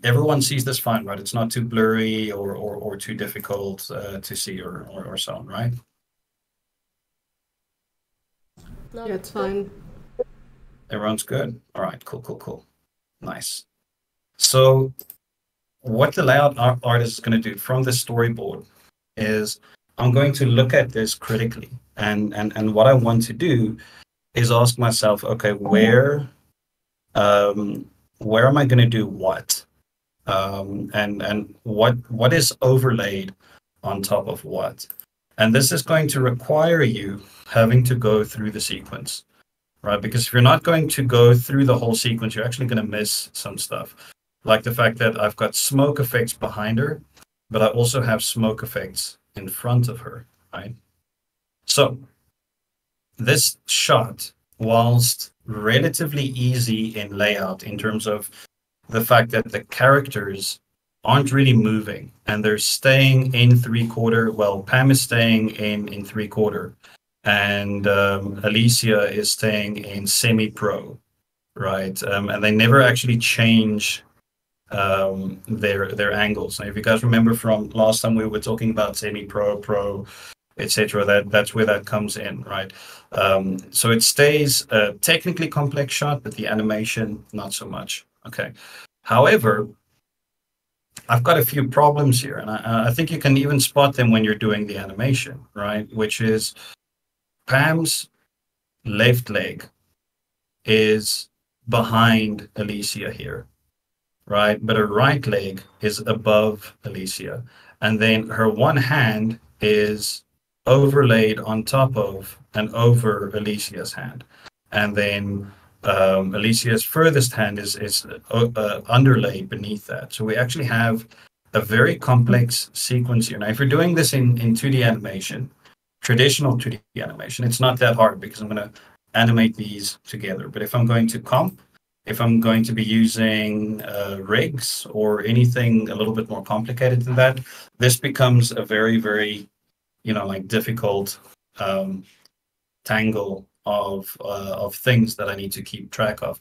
everyone sees this fine, right? It's not too blurry or or, or too difficult uh, to see or, or or so on, right? No, Yeah, it's fine. Everyone's good. All right, cool, cool, cool, nice. So, what the layout ar- artist is going to do from the storyboard is I'm going to look at this critically, and and and what I want to do is ask myself, okay, where, um, where am I going to do what? Um, and and what what is overlaid on top of what. And this is going to require you having to go through the sequence, right? Because if you're not going to go through the whole sequence, you're actually going to miss some stuff, like the fact that I've got smoke effects behind her, but I also have smoke effects in front of her, right? So this shot, whilst relatively easy in layout in terms of the fact that the characters aren't really moving and they're staying in three quarter. Well, Pam is staying in in three quarter, and um, Alicia is staying in semi pro, right? Um, and they never actually change um, their their angles. Now, if you guys remember from last time, we were talking about semi pro, pro, etc. That that's where that comes in, right? Um, so it stays a technically complex shot, but the animation not so much. Okay. However, I've got a few problems here, and I, I, think you can even spot them when you're doing the animation, right? Which is Pam's left leg is behind Alicia here, right? But her right leg is above Alicia. And then her one hand is overlaid on top of and over Alicia's hand. And then um, Alicia's furthest hand is is uh, uh, underlaid beneath that. So we actually have a very complex sequence here. Now, if you're doing this in, in 2D animation, traditional 2D animation, it's not that hard because I'm going to animate these together. But if I'm going to comp, if I'm going to be using uh, rigs or anything a little bit more complicated than that, this becomes a very, very, you know, like difficult um, tangle of uh, of things that I need to keep track of.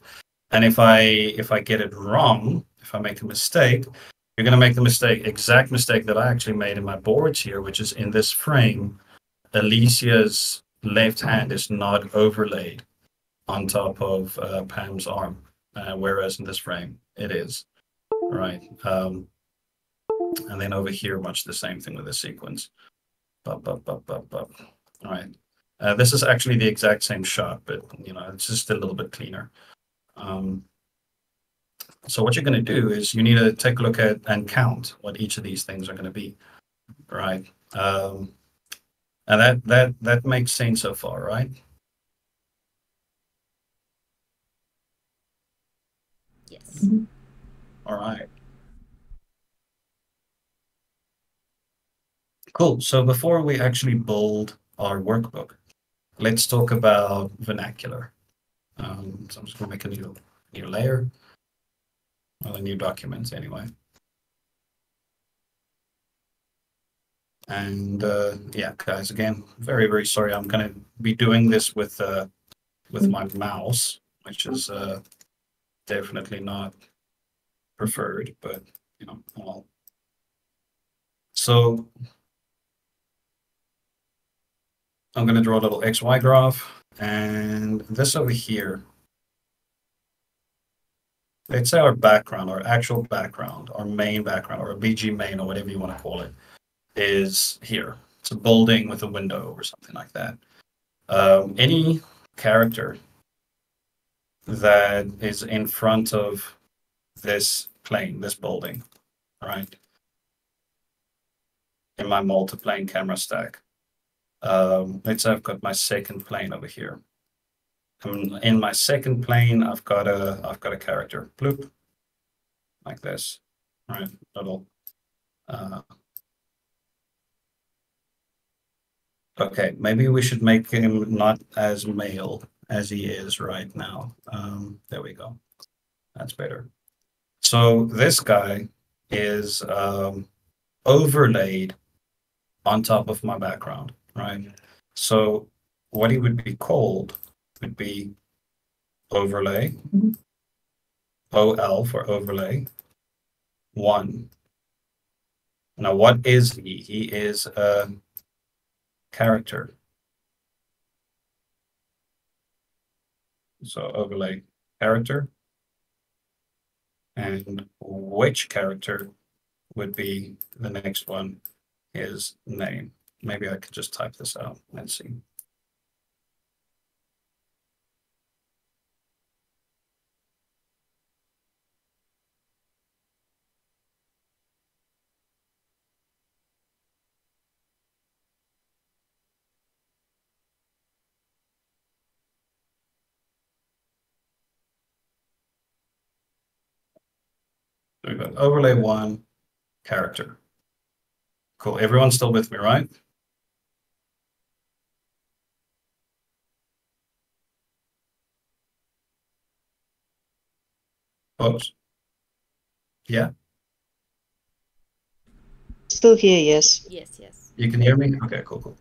And if I if I get it wrong, if I make a mistake, you're going to make the mistake exact mistake that I actually made in my boards here, which is in this frame, Alicia's left hand is not overlaid on top of uh, Pam's arm, uh, whereas in this frame it is. Right. Um, and then over here, much the same thing with the sequence. Bup, bup, bup, bup, bup. All right. Uh, this is actually the exact same shot, but you know it's just a little bit cleaner. Um, so what you're going to do is you need to take a look at and count what each of these things are going to be, right? Um, and that that that makes sense so far, right? Yes. All right. Cool. So before we actually build our workbook, let's talk about vernacular. Um, so I'm just going to make a new new layer, well, a new document anyway. And uh, yeah, guys, again, very very sorry. I'm going to be doing this with uh, with my mouse, which is uh, definitely not preferred, but you know, well. So I'm going to draw a little XY graph and this over here. Let's say our background, our actual background, our main background, or a BG main, or whatever you want to call it, is here. It's a building with a window or something like that. Um, any character that is in front of this plane, this building, right? In my multi-plane camera stack. Um, let's say I've got my second plane over here. And in my second plane, I've got a I've got a character, bloop, like this, right? Little. Uh, okay, maybe we should make him not as male as he is right now. Um, there we go. That's better. So this guy is um, overlaid on top of my background, right? So what he would be called would be overlay, mm-hmm. OL for overlay, one. Now, what is he? He is a character. So overlay character. And which character would be the next one? His name. Maybe I could just type this out. Let's see. We've got overlay one, character. Cool. Everyone's still with me, right? Folks? Yeah, Still here, yes. Yes, yes. you can hear me? Okay, cool, cool.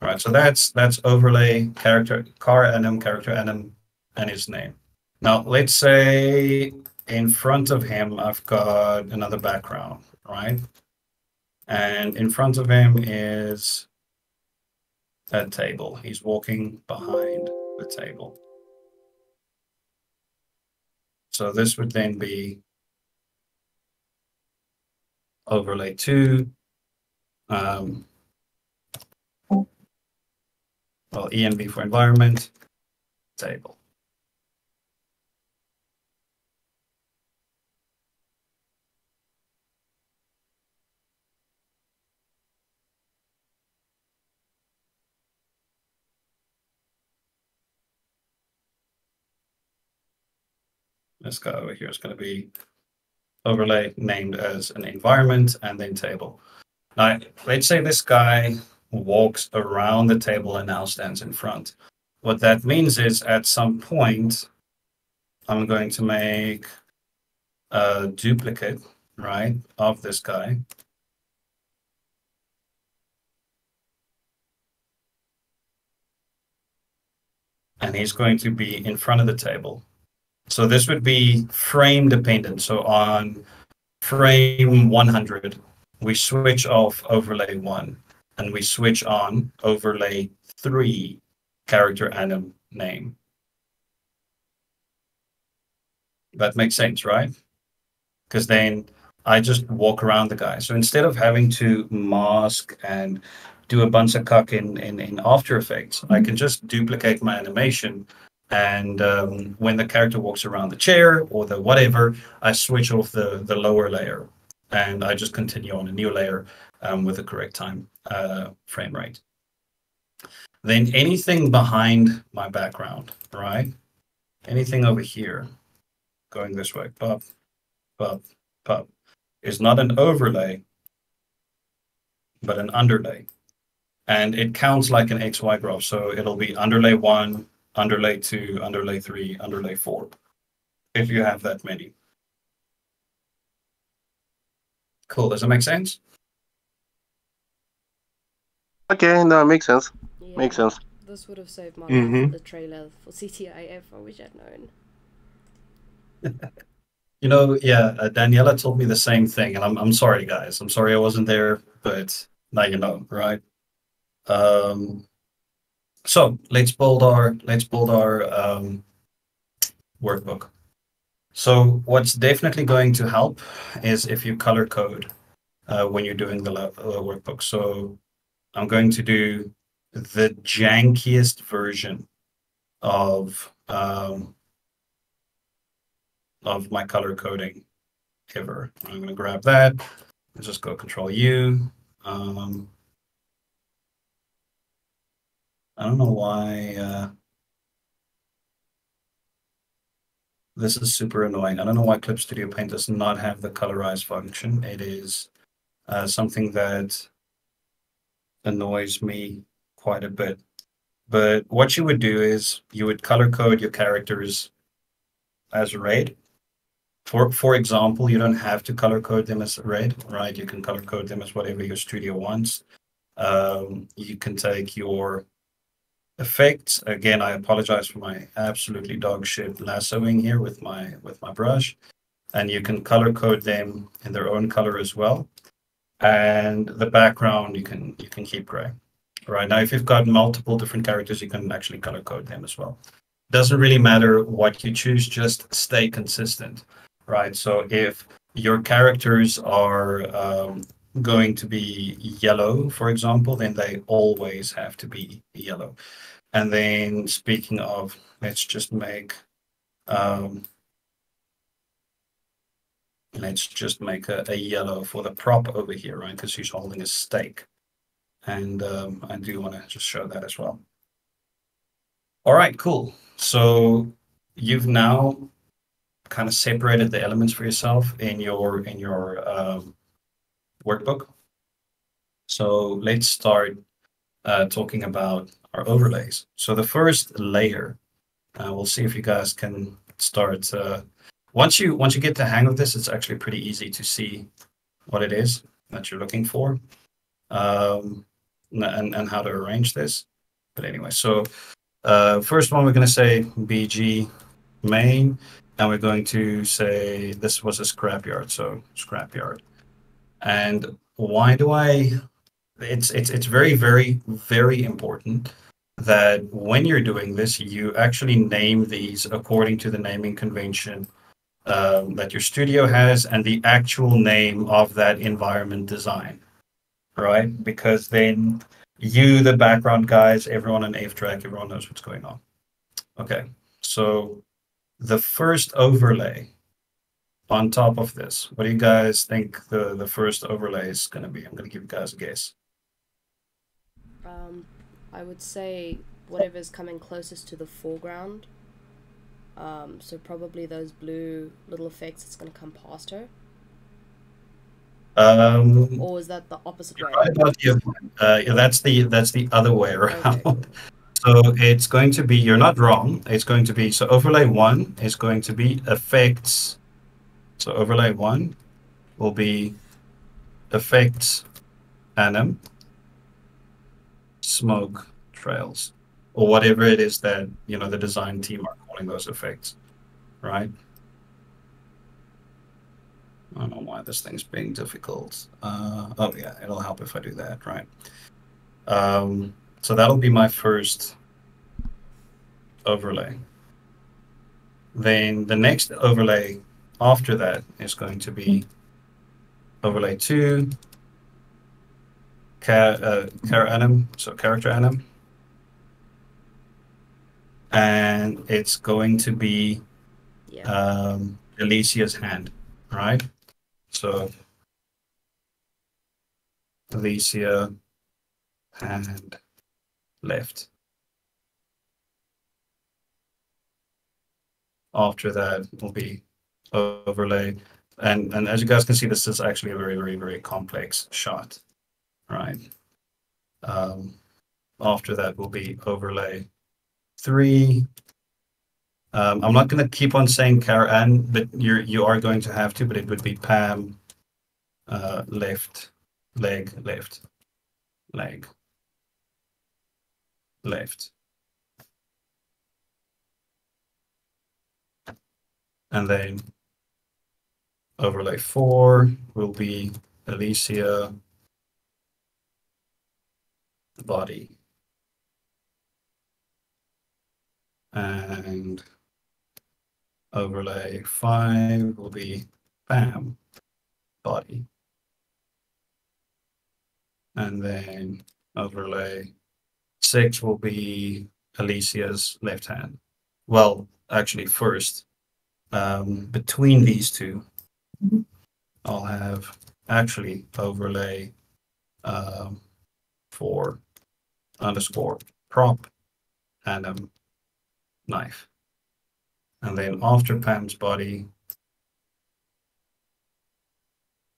All right, so that's that's overlay character car anim character anim and his name. Now let's say in front of him I've got another background, right? And in front of him is a table. He's walking behind the table. So this would then be overlay two. Um, well, ENV for environment, table. This guy over here is going to be overlay named as an environment and then table. Now, let's say this guy walks around the table and now stands in front. What that means is at some point, I'm going to make a duplicate, right, of this guy. And he's going to be in front of the table. So this would be frame dependent. So on frame 100, we switch off overlay one and we switch on overlay three character anim name. That makes sense, right? Because then I just walk around the guy. So instead of having to mask and do a bunch of cuck in, in, in After Effects, I can just duplicate my animation and um, when the character walks around the chair or the whatever, I switch off the, the lower layer and I just continue on a new layer um, with the correct time uh, frame rate. Then anything behind my background, right? Anything over here, going this way, pop, pop, pop, is not an overlay, but an underlay. And it counts like an XY graph. So it'll be underlay one, underlay two, underlay three, underlay four, if you have that many. Cool. Does that make sense? Okay, no, it makes sense. Yeah, Makes sense. This would have saved my Mhm. life the trailer for CTIF. I wish I'd known. You know, yeah, uh, Daniela told me the same thing, and I'm I'm sorry, guys. I'm sorry I wasn't there, but now you know, right? Um, so let's build our let's build our um, workbook. So what's definitely going to help is if you color code uh, when you're doing the uh, workbook. So I'm going to do the jankiest version of um, of my color coding ever. I'm going to grab that. Let's just go Control U. Um, I don't know why uh, this is super annoying. I don't know why Clip Studio Paint does not have the colorize function. It is uh, something that annoys me quite a bit. But what you would do is you would color code your characters as red. For for example, you don't have to color code them as red, right? You can color code them as whatever your studio wants. Um, you can take your effects. Again, I apologize for my absolutely dog shit lassoing here with my with my brush. And you can color code them in their own color as well. And the background you can you can keep gray. Right now, if you've got multiple different characters, you can actually color code them as well. Doesn't really matter what you choose, just stay consistent, right? So if your characters are um, going to be yellow, for example, then they always have to be yellow. And then speaking of, let's just make um, let's just make a, a yellow for the prop over here, right? Because he's holding a stake. And um, I do want to just show that as well. All right, cool. So you've now kind of separated the elements for yourself in your in your um, workbook. So let's start uh, talking about our overlays. So the first layer, uh, we'll see if you guys can start. Uh, once you once you get the hang of this, it's actually pretty easy to see what it is that you're looking for, um, and and how to arrange this. But anyway, so uh, first one we're going to say BG main, and we're going to say this was a scrapyard, so scrapyard. And why do I? It's it's it's very very very important that when you're doing this, you actually name these according to the naming convention um, that your studio has and the actual name of that environment design, right? Because then you, the background guys, everyone on AF track, everyone knows what's going on. Okay, so the first overlay on top of this, what do you guys think the, the first overlay is going to be? I'm going to give you guys a guess. Um, I would say whatever's coming closest to the foreground. Um, so probably those blue little effects that's going to come past her. Um, Or is that the opposite way? right the, uh, yeah, that's the that's the other way around. Okay. So it's going to be you're not wrong. It's going to be so overlay one is going to be effects. So overlay one will be effects anim smoke trails or whatever it is that you know the design team are calling those effects, right? I don't know why this thing's being difficult. Uh, oh yeah, it'll help if I do that, right? Um, so that'll be my first overlay. Then the next overlay after that is going to be overlay two, char, uh, char anim, so character anim. And it's going to be Yeah. um, Alicia's hand, right? So Alicia hand left. After that will be overlay. And and as you guys can see, this is actually a very, very, very complex shot. right? Um, after that will be overlay three. Um, I'm not going to keep on saying Karen, but you're you are going to have to, but it would be Pam, uh, left, leg, left, leg, left. And then overlay four will be Alicia, body. And overlay five will be Pam, body. And then overlay six will be Alicia's left hand. Well, actually, first, um, between these 2 i I'll have actually overlay um, for underscore prop and a knife. And then after Pam's body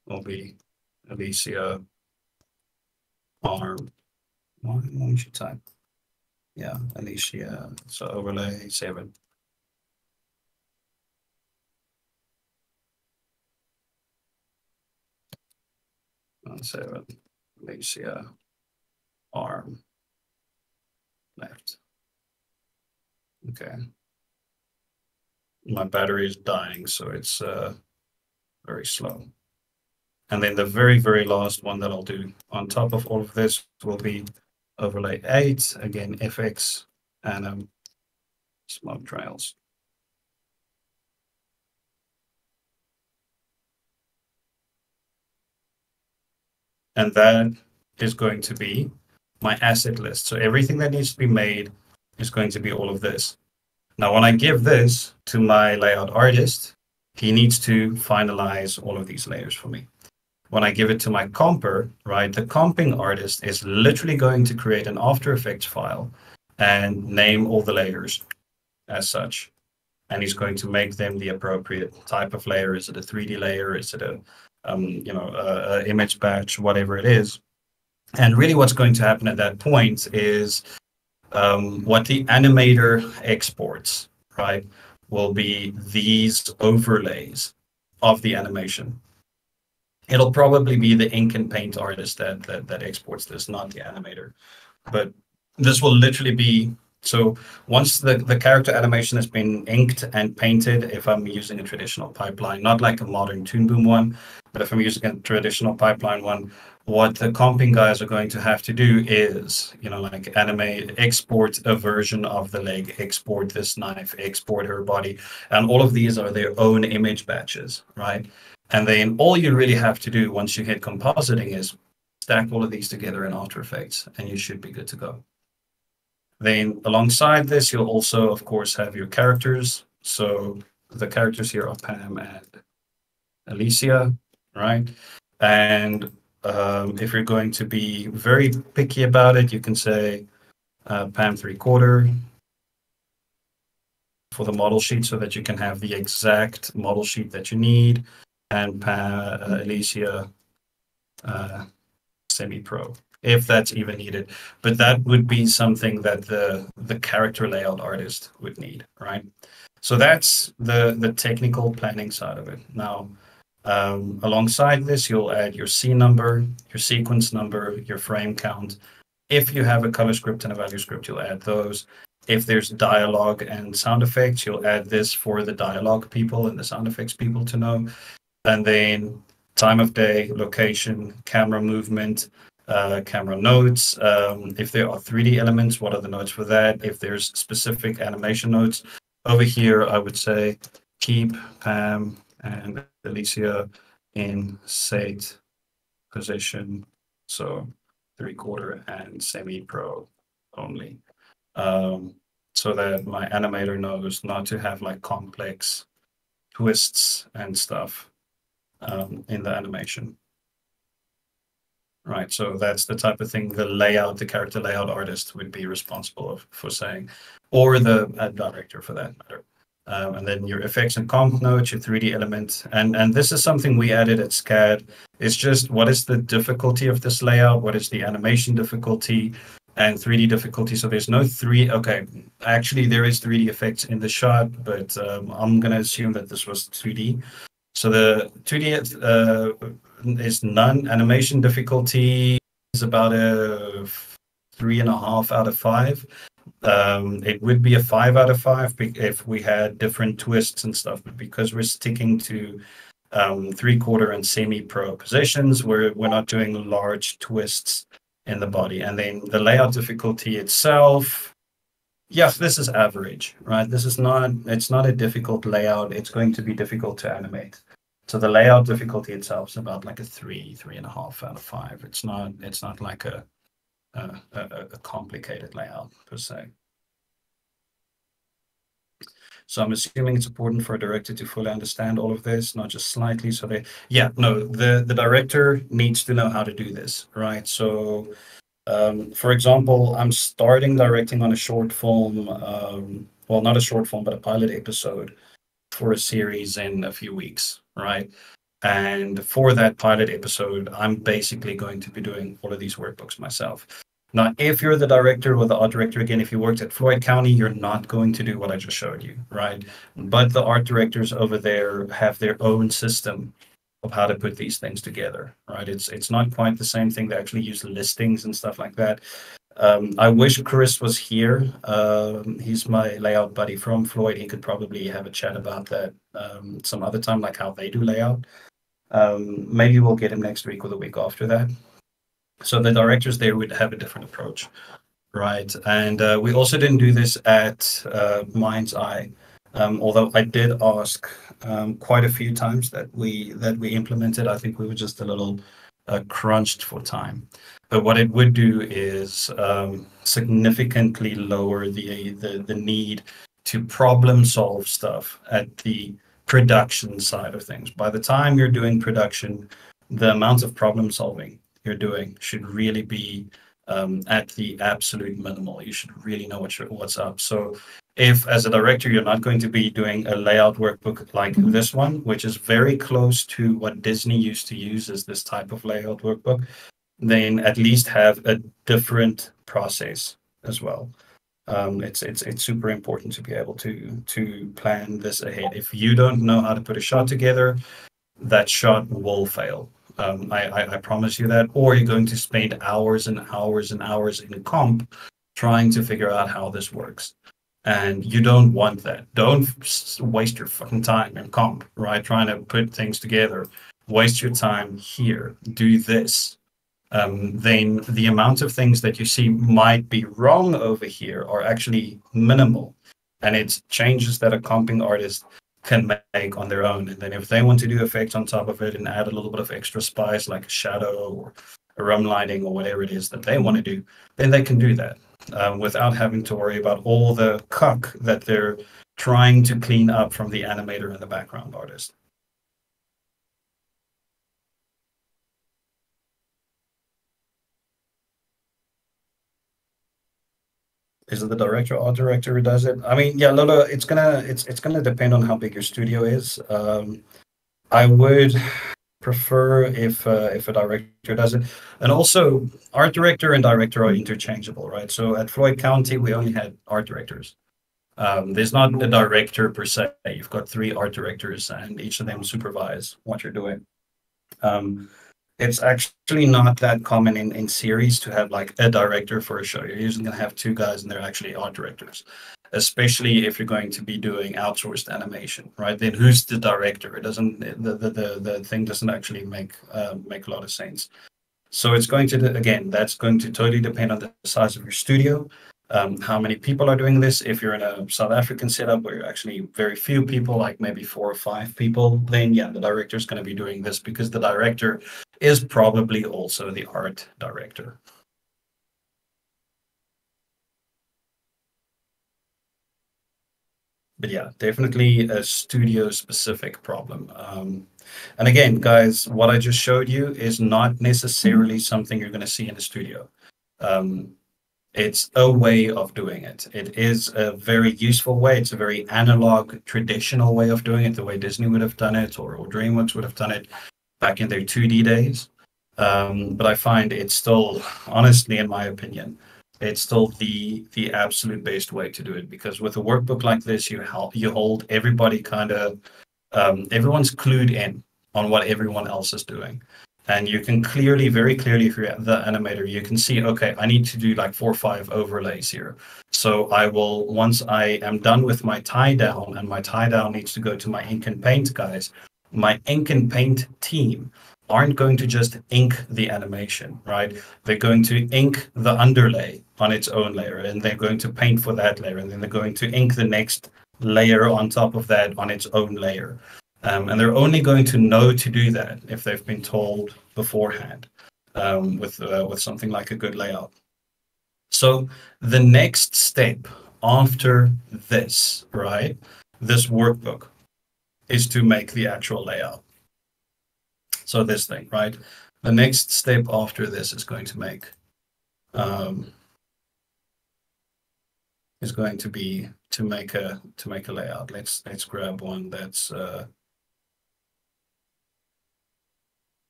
will be Alicia arm. Why, why should type? Yeah, Alicia. So overlay seven. On seven, Alicia arm left. Okay. My battery is dying, so it's uh, very slow. And then the very, very last one that I'll do on top of all of this will be overlay 8, again, FX, and um, smoke trails. And that is going to be my asset list. So everything that needs to be made is going to be all of this. Now, when I give this to my layout artist, he needs to finalize all of these layers for me. When I give it to my comper, right, the comping artist is literally going to create an After Effects file and name all the layers as such. And he's going to make them the appropriate type of layer. Is it a 3D layer? Is it a, um, you know, a image batch, whatever it is. And really, what's going to happen at that point is um, what the animator exports, right, will be these overlays of the animation. It'll probably be the ink and paint artist that, that, that exports this, not the animator. But this will literally be so once the, the character animation has been inked and painted, if I'm using a traditional pipeline, not like a modern Toon Boom one, but if I'm using a traditional pipeline one, what the comping guys are going to have to do is, you know, like animate, export a version of the leg, export this knife, export her body. And all of these are their own image batches, right? And then all you really have to do once you hit compositing is stack all of these together in After Effects and you should be good to go. Then alongside this, you'll also, of course, have your characters. So the characters here are Pam and Alicia, right? And um, if you're going to be very picky about it, you can say uh, PAM three quarter for the model sheet so that you can have the exact model sheet that you need and PAM, uh, Alicia uh, semi-pro if that's even needed. But that would be something that the the character layout artist would need, right? So that's the the technical planning side of it. Now, um, alongside this, you'll add your C number, your sequence number, your frame count. If you have a color script and a value script, you'll add those. If there's dialogue and sound effects, you'll add this for the dialogue people and the sound effects people to know. And then time of day, location, camera movement, uh, camera nodes. Um, if there are 3D elements, what are the nodes for that? If there's specific animation nodes, over here, I would say keep Pam and Alicia in set position. So three quarter and semi pro only. Um, so that my animator knows not to have like complex twists and stuff um, in the animation. Right, so that's the type of thing the layout, the character layout artist would be responsible of, for saying, or the director for that matter. Um, and then your effects and comp nodes, your 3D element. And, and this is something we added at SCAD. It's just what is the difficulty of this layout? What is the animation difficulty? and 3D difficulty. So there's no three. Okay, actually there is 3D effects in the shot, but um, I'm gonna assume that this was 2D. So the 2D uh, is none. Animation difficulty is about a three and a half out of five. Um, it would be a five out of five if we had different twists and stuff, but because we're sticking to um, three quarter and semi pro positions, we're we're not doing large twists in the body. And then the layout difficulty itself, yes, this is average, right? This is not, it's not a difficult layout. It's going to be difficult to animate. So the layout difficulty itself is about like a three, three and a half out of five. It's not, it's not like a, a, a, a complicated layout per se. So I'm assuming it's important for a director to fully understand all of this, not just slightly. So they, yeah, no, the the director needs to know how to do this, right? So, um, for example, I'm starting directing on a short film, um, well, not a short film, but a pilot episode for a series in a few weeks, right? And for that pilot episode, I'm basically going to be doing all of these workbooks myself. Now, if you're the director or the art director, again, if you worked at Floyd County, you're not going to do what I just showed you, right? But the art directors over there have their own system of how to put these things together, right? It's it's not quite the same thing. They actually use listings and stuff like that. Um, I wish Chris was here. Um, he's my layout buddy from Floyd. He could probably have a chat about that um, some other time, like how they do layout. Um, maybe we'll get him next week or the week after that. So the directors there would have a different approach, right? And uh, we also didn't do this at uh, Mind's Eye, um, although I did ask um, quite a few times that we that we implemented. I think we were just a little uh, crunched for time. But what it would do is um, significantly lower the, the the need to problem solve stuff at the production side of things. By the time you're doing production, the amount of problem solving you're doing should really be um, at the absolute minimal. You should really know what you're, what's up. So if as a director you're not going to be doing a layout workbook like mm-hmm. this one, which is very close to what Disney used to use as this type of layout workbook, then at least have a different process as well. Um, it's it's it's super important to be able to to plan this ahead. If you don't know how to put a shot together, that shot will fail. Um, I, I, I promise you that. Or you're going to spend hours and hours and hours in comp trying to figure out how this works. And you don't want that. Don't waste your fucking time in comp, right? Trying to put things together. Waste your time here. Do this. Um, then the amount of things that you see might be wrong over here are actually minimal. And it's changes that a comping artist can make on their own. And then if they want to do effects on top of it and add a little bit of extra spice like a shadow or a rim lighting or whatever it is that they want to do, then they can do that um, without having to worry about all the cuck that they're trying to clean up from the animator and the background artist. Is it the director or art director who does it? I mean, yeah, Lola, it's gonna it's it's gonna depend on how big your studio is. Um, I would prefer if uh, if a director does it, and also art director and director are interchangeable, right? So at Floyd County, we only had art directors. Um, there's not a director per se. You've got three art directors, and each of them supervise what you're doing. Um, it's actually not that common in, in series to have like a director for a show. You're usually going to have two guys and they're actually art directors, especially if you're going to be doing outsourced animation, right? Then who's the director? It doesn't, the, the, the, the thing doesn't actually make, uh, make a lot of sense. So it's going to, again, that's going to totally depend on the size of your studio, um, how many people are doing this. If you're in a South African setup where you're actually very few people, like maybe four or five people, then yeah, the director is going to be doing this because the director is probably also the art director. But yeah, definitely a studio specific problem. Um, and again, guys, what I just showed you is not necessarily something you're going to see in the studio. Um, It's a way of doing it. It is a very useful way. It's a very analog, traditional way of doing it, the way Disney would have done it or, or DreamWorks would have done it back in their 2D days. Um, but I find it's still, honestly, in my opinion, it's still the the absolute best way to do it because with a workbook like this, you help you hold everybody kind of um, everyone's clued in on what everyone else is doing and you can clearly very clearly if you're the animator you can see okay i need to do like four or five overlays here. So i will once i am done with my tie down and my tie down needs to go to my ink and paint guys my ink and paint team aren't going to just ink the animation right? They're going to ink the underlay on its own layer and they're going to paint for that layer and then they're going to ink the next layer on top of that on its own layer um, and they're only going to know to do that if they've been told beforehand um, with uh, with something like a good layout. So the next step after this, right, this workbook, is to make the actual layout. So this thing, right? The next step after this is going to make um, is going to be to make a to make a layout. Let's let's grab one that's uh,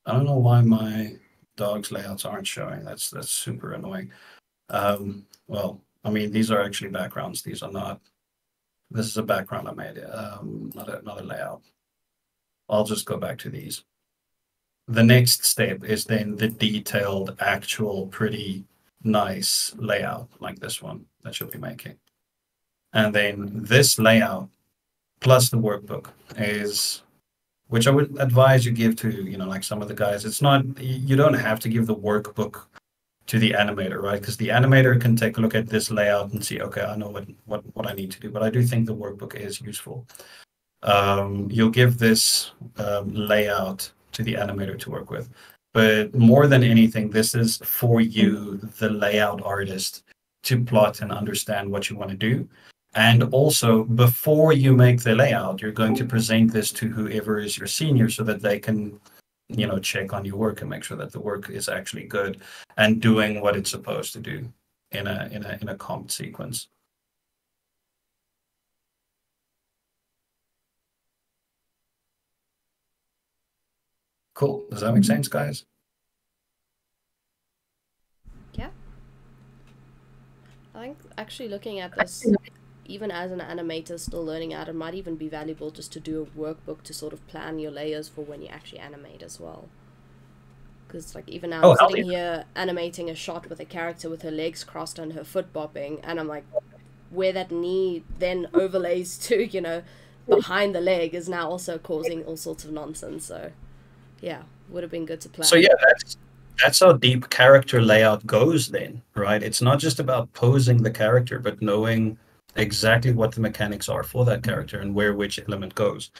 I don't know why my dog's layouts aren't showing. That's that's super annoying. Um, well, I mean, these are actually backgrounds. These are not. This is a background I made, um, not a not a layout. I'll just go back to these. The next step is then the detailed, actual, pretty nice layout like this one that you'll be making. And then this layout plus the workbook is which I would advise you give to, you know, like some of the guys. It's not, you don't have to give the workbook to the animator, right? Because the animator can take a look at this layout and see, okay, I know what, what, what I need to do. But I do think the workbook is useful. Um, you'll give this um, layout to the animator to work with. But more than anything, this is for you, the layout artist, to plot and understand what you want to do and also, before you make the layout, you're going to present this to whoever is your senior so that they can, you know, check on your work and make sure that the work is actually good and doing what it's supposed to do in a in a in a comp sequence. Cool. Does that make mm-hmm. sense, guys? Yeah. I think actually looking at this even as an animator still learning out, it might even be valuable just to do a workbook to sort of plan your layers for when you actually animate as well. Because like even now, oh, I'm sitting here animating a shot with a character with her legs crossed and her foot bopping, and I'm like, where that knee then overlays to, you know, behind the leg is now also causing all sorts of nonsense. So, yeah, would have been good to plan. So yeah, that's that's how deep character layout goes. Then, right? It's not just about posing the character, but knowing exactly what the mechanics are for that character and where which element goes.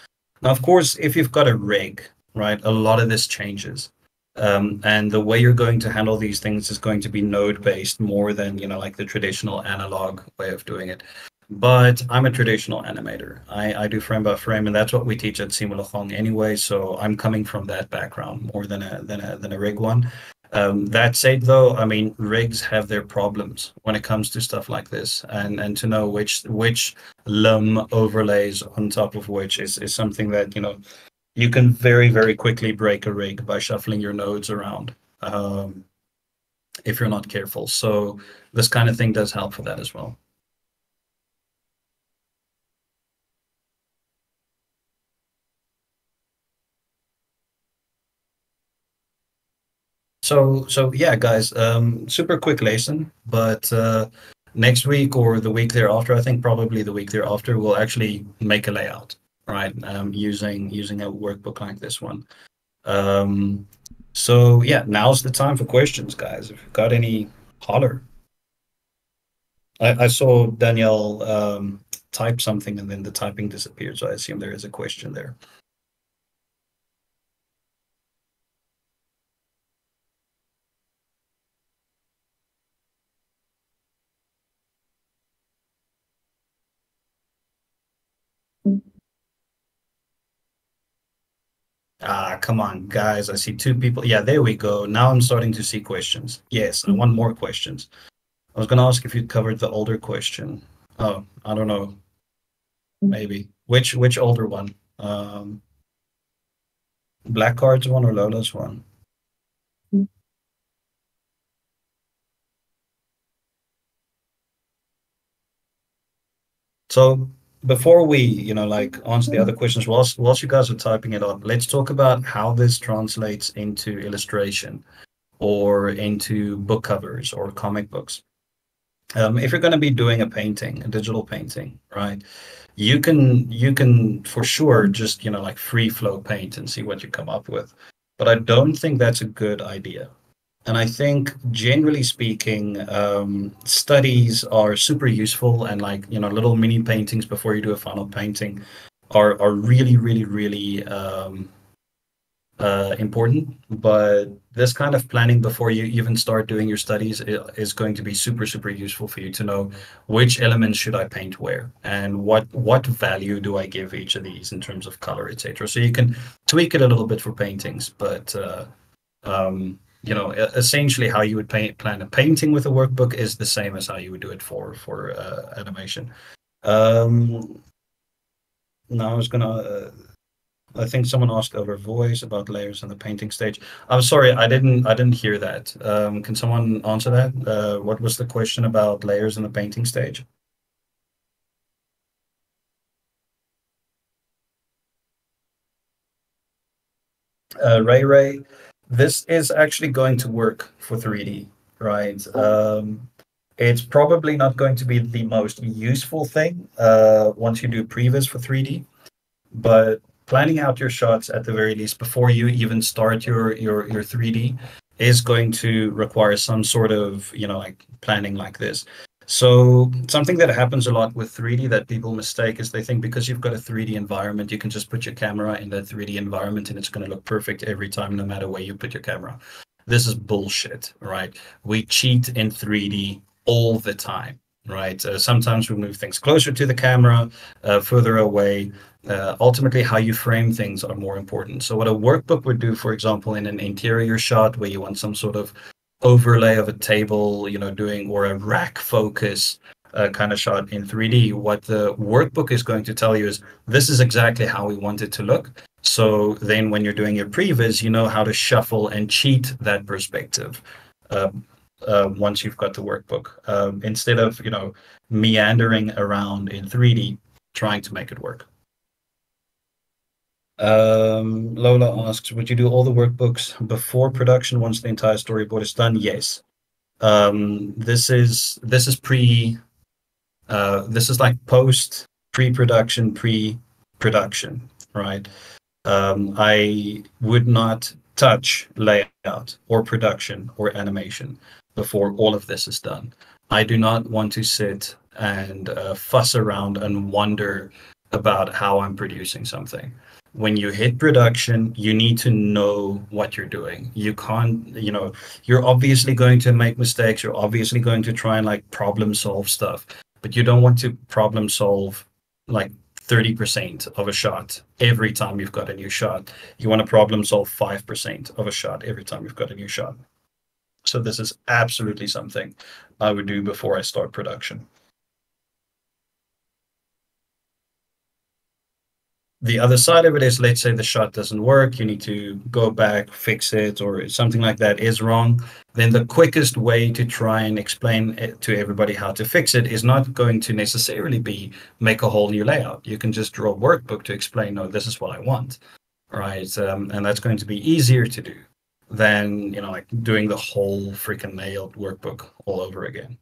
Now, of course, if you've got a rig, right, a lot of this changes. Um, and the way you're going to handle these things is going to be node based more than you know like the traditional analog way of doing it but i'm a traditional animator i, I do frame by frame and that's what we teach at simulacon anyway so i'm coming from that background more than a than a than a rig one um, that said, though, I mean, rigs have their problems when it comes to stuff like this, and and to know which which lum overlays on top of which is is something that you know you can very very quickly break a rig by shuffling your nodes around um, if you're not careful. So this kind of thing does help for that as well. So so yeah, guys, um, super quick lesson, but uh, next week or the week thereafter, I think probably the week thereafter, we'll actually make a layout, right? Um, using using a workbook like this one. Um, so yeah, now's the time for questions, guys. If you've got any, holler. I, I saw Danielle um, type something and then the typing disappeared, so I assume there is a question there. Ah, come on, guys. I see two people. Yeah, there we go. Now I'm starting to see questions. Yes, I want more questions. I was going to ask if you'd covered the older question. Oh, I don't know. Maybe which which older one? Um, Black Card's one or Lola's one? So before we, you know, like answer the other questions, whilst whilst you guys are typing it up, let's talk about how this translates into illustration or into book covers or comic books. Um, if you're going to be doing a painting, a digital painting, right? You can you can for sure just you know like free flow paint and see what you come up with, but I don't think that's a good idea. And I think, generally speaking, um, studies are super useful, and like you know, little mini paintings before you do a final painting are are really, really, really um, uh, important. But this kind of planning before you even start doing your studies is going to be super, super useful for you to know which elements should I paint where, and what what value do I give each of these in terms of color, etc. So you can tweak it a little bit for paintings, but uh, um, you know essentially how you would paint, plan a painting with a workbook is the same as how you would do it for for uh, animation. Um now i was gonna uh, i think someone asked over voice about layers in the painting stage. I'm sorry i didn't i didn't hear that. Um can someone answer that? Uh what was the question about layers in the painting stage? Uh, Ray Ray, this is actually going to work for 3D, right? Um, it's probably not going to be the most useful thing uh, once you do previs for 3D, but planning out your shots at the very least before you even start your your your 3D is going to require some sort of you know like planning like this. So something that happens a lot with 3D that people mistake is they think because you've got a 3D environment, you can just put your camera in that 3D environment and it's going to look perfect every time, no matter where you put your camera. This is bullshit, right? We cheat in 3D all the time, right? Uh, sometimes we move things closer to the camera, uh, further away. Uh, ultimately, how you frame things are more important. So, what a workbook would do, for example, in an interior shot where you want some sort of overlay of a table, you know, doing or a rack focus uh, kind of shot in 3D, what the workbook is going to tell you is this is exactly how we want it to look. So then when you're doing your previs, you know how to shuffle and cheat that perspective uh, uh, once you've got the workbook. Um, instead of, you know, meandering around in 3D trying to make it work. Um, Lola asks, would you do all the workbooks before production once the entire storyboard is done? Yes. Um, this is this is pre. Uh, this is like post pre-production, pre-production, right? Um, I would not touch layout or production or animation before all of this is done. I do not want to sit and uh, fuss around and wonder about how I'm producing something when you hit production, you need to know what you're doing. You can't, you know, you're obviously going to make mistakes. You're obviously going to try and like problem solve stuff, but you don't want to problem solve like 30% of a shot every time you've got a new shot. You want to problem solve 5% of a shot every time you've got a new shot. So this is absolutely something I would do before I start production. The other side of it is let's say the shot doesn't work you need to go back fix it or something like that is wrong then the quickest way to try and explain to everybody how to fix it is not going to necessarily be make a whole new layout. You can just draw a workbook to explain no this is what i want right? Um, and that's going to be easier to do than you know like doing the whole freaking layout workbook all over again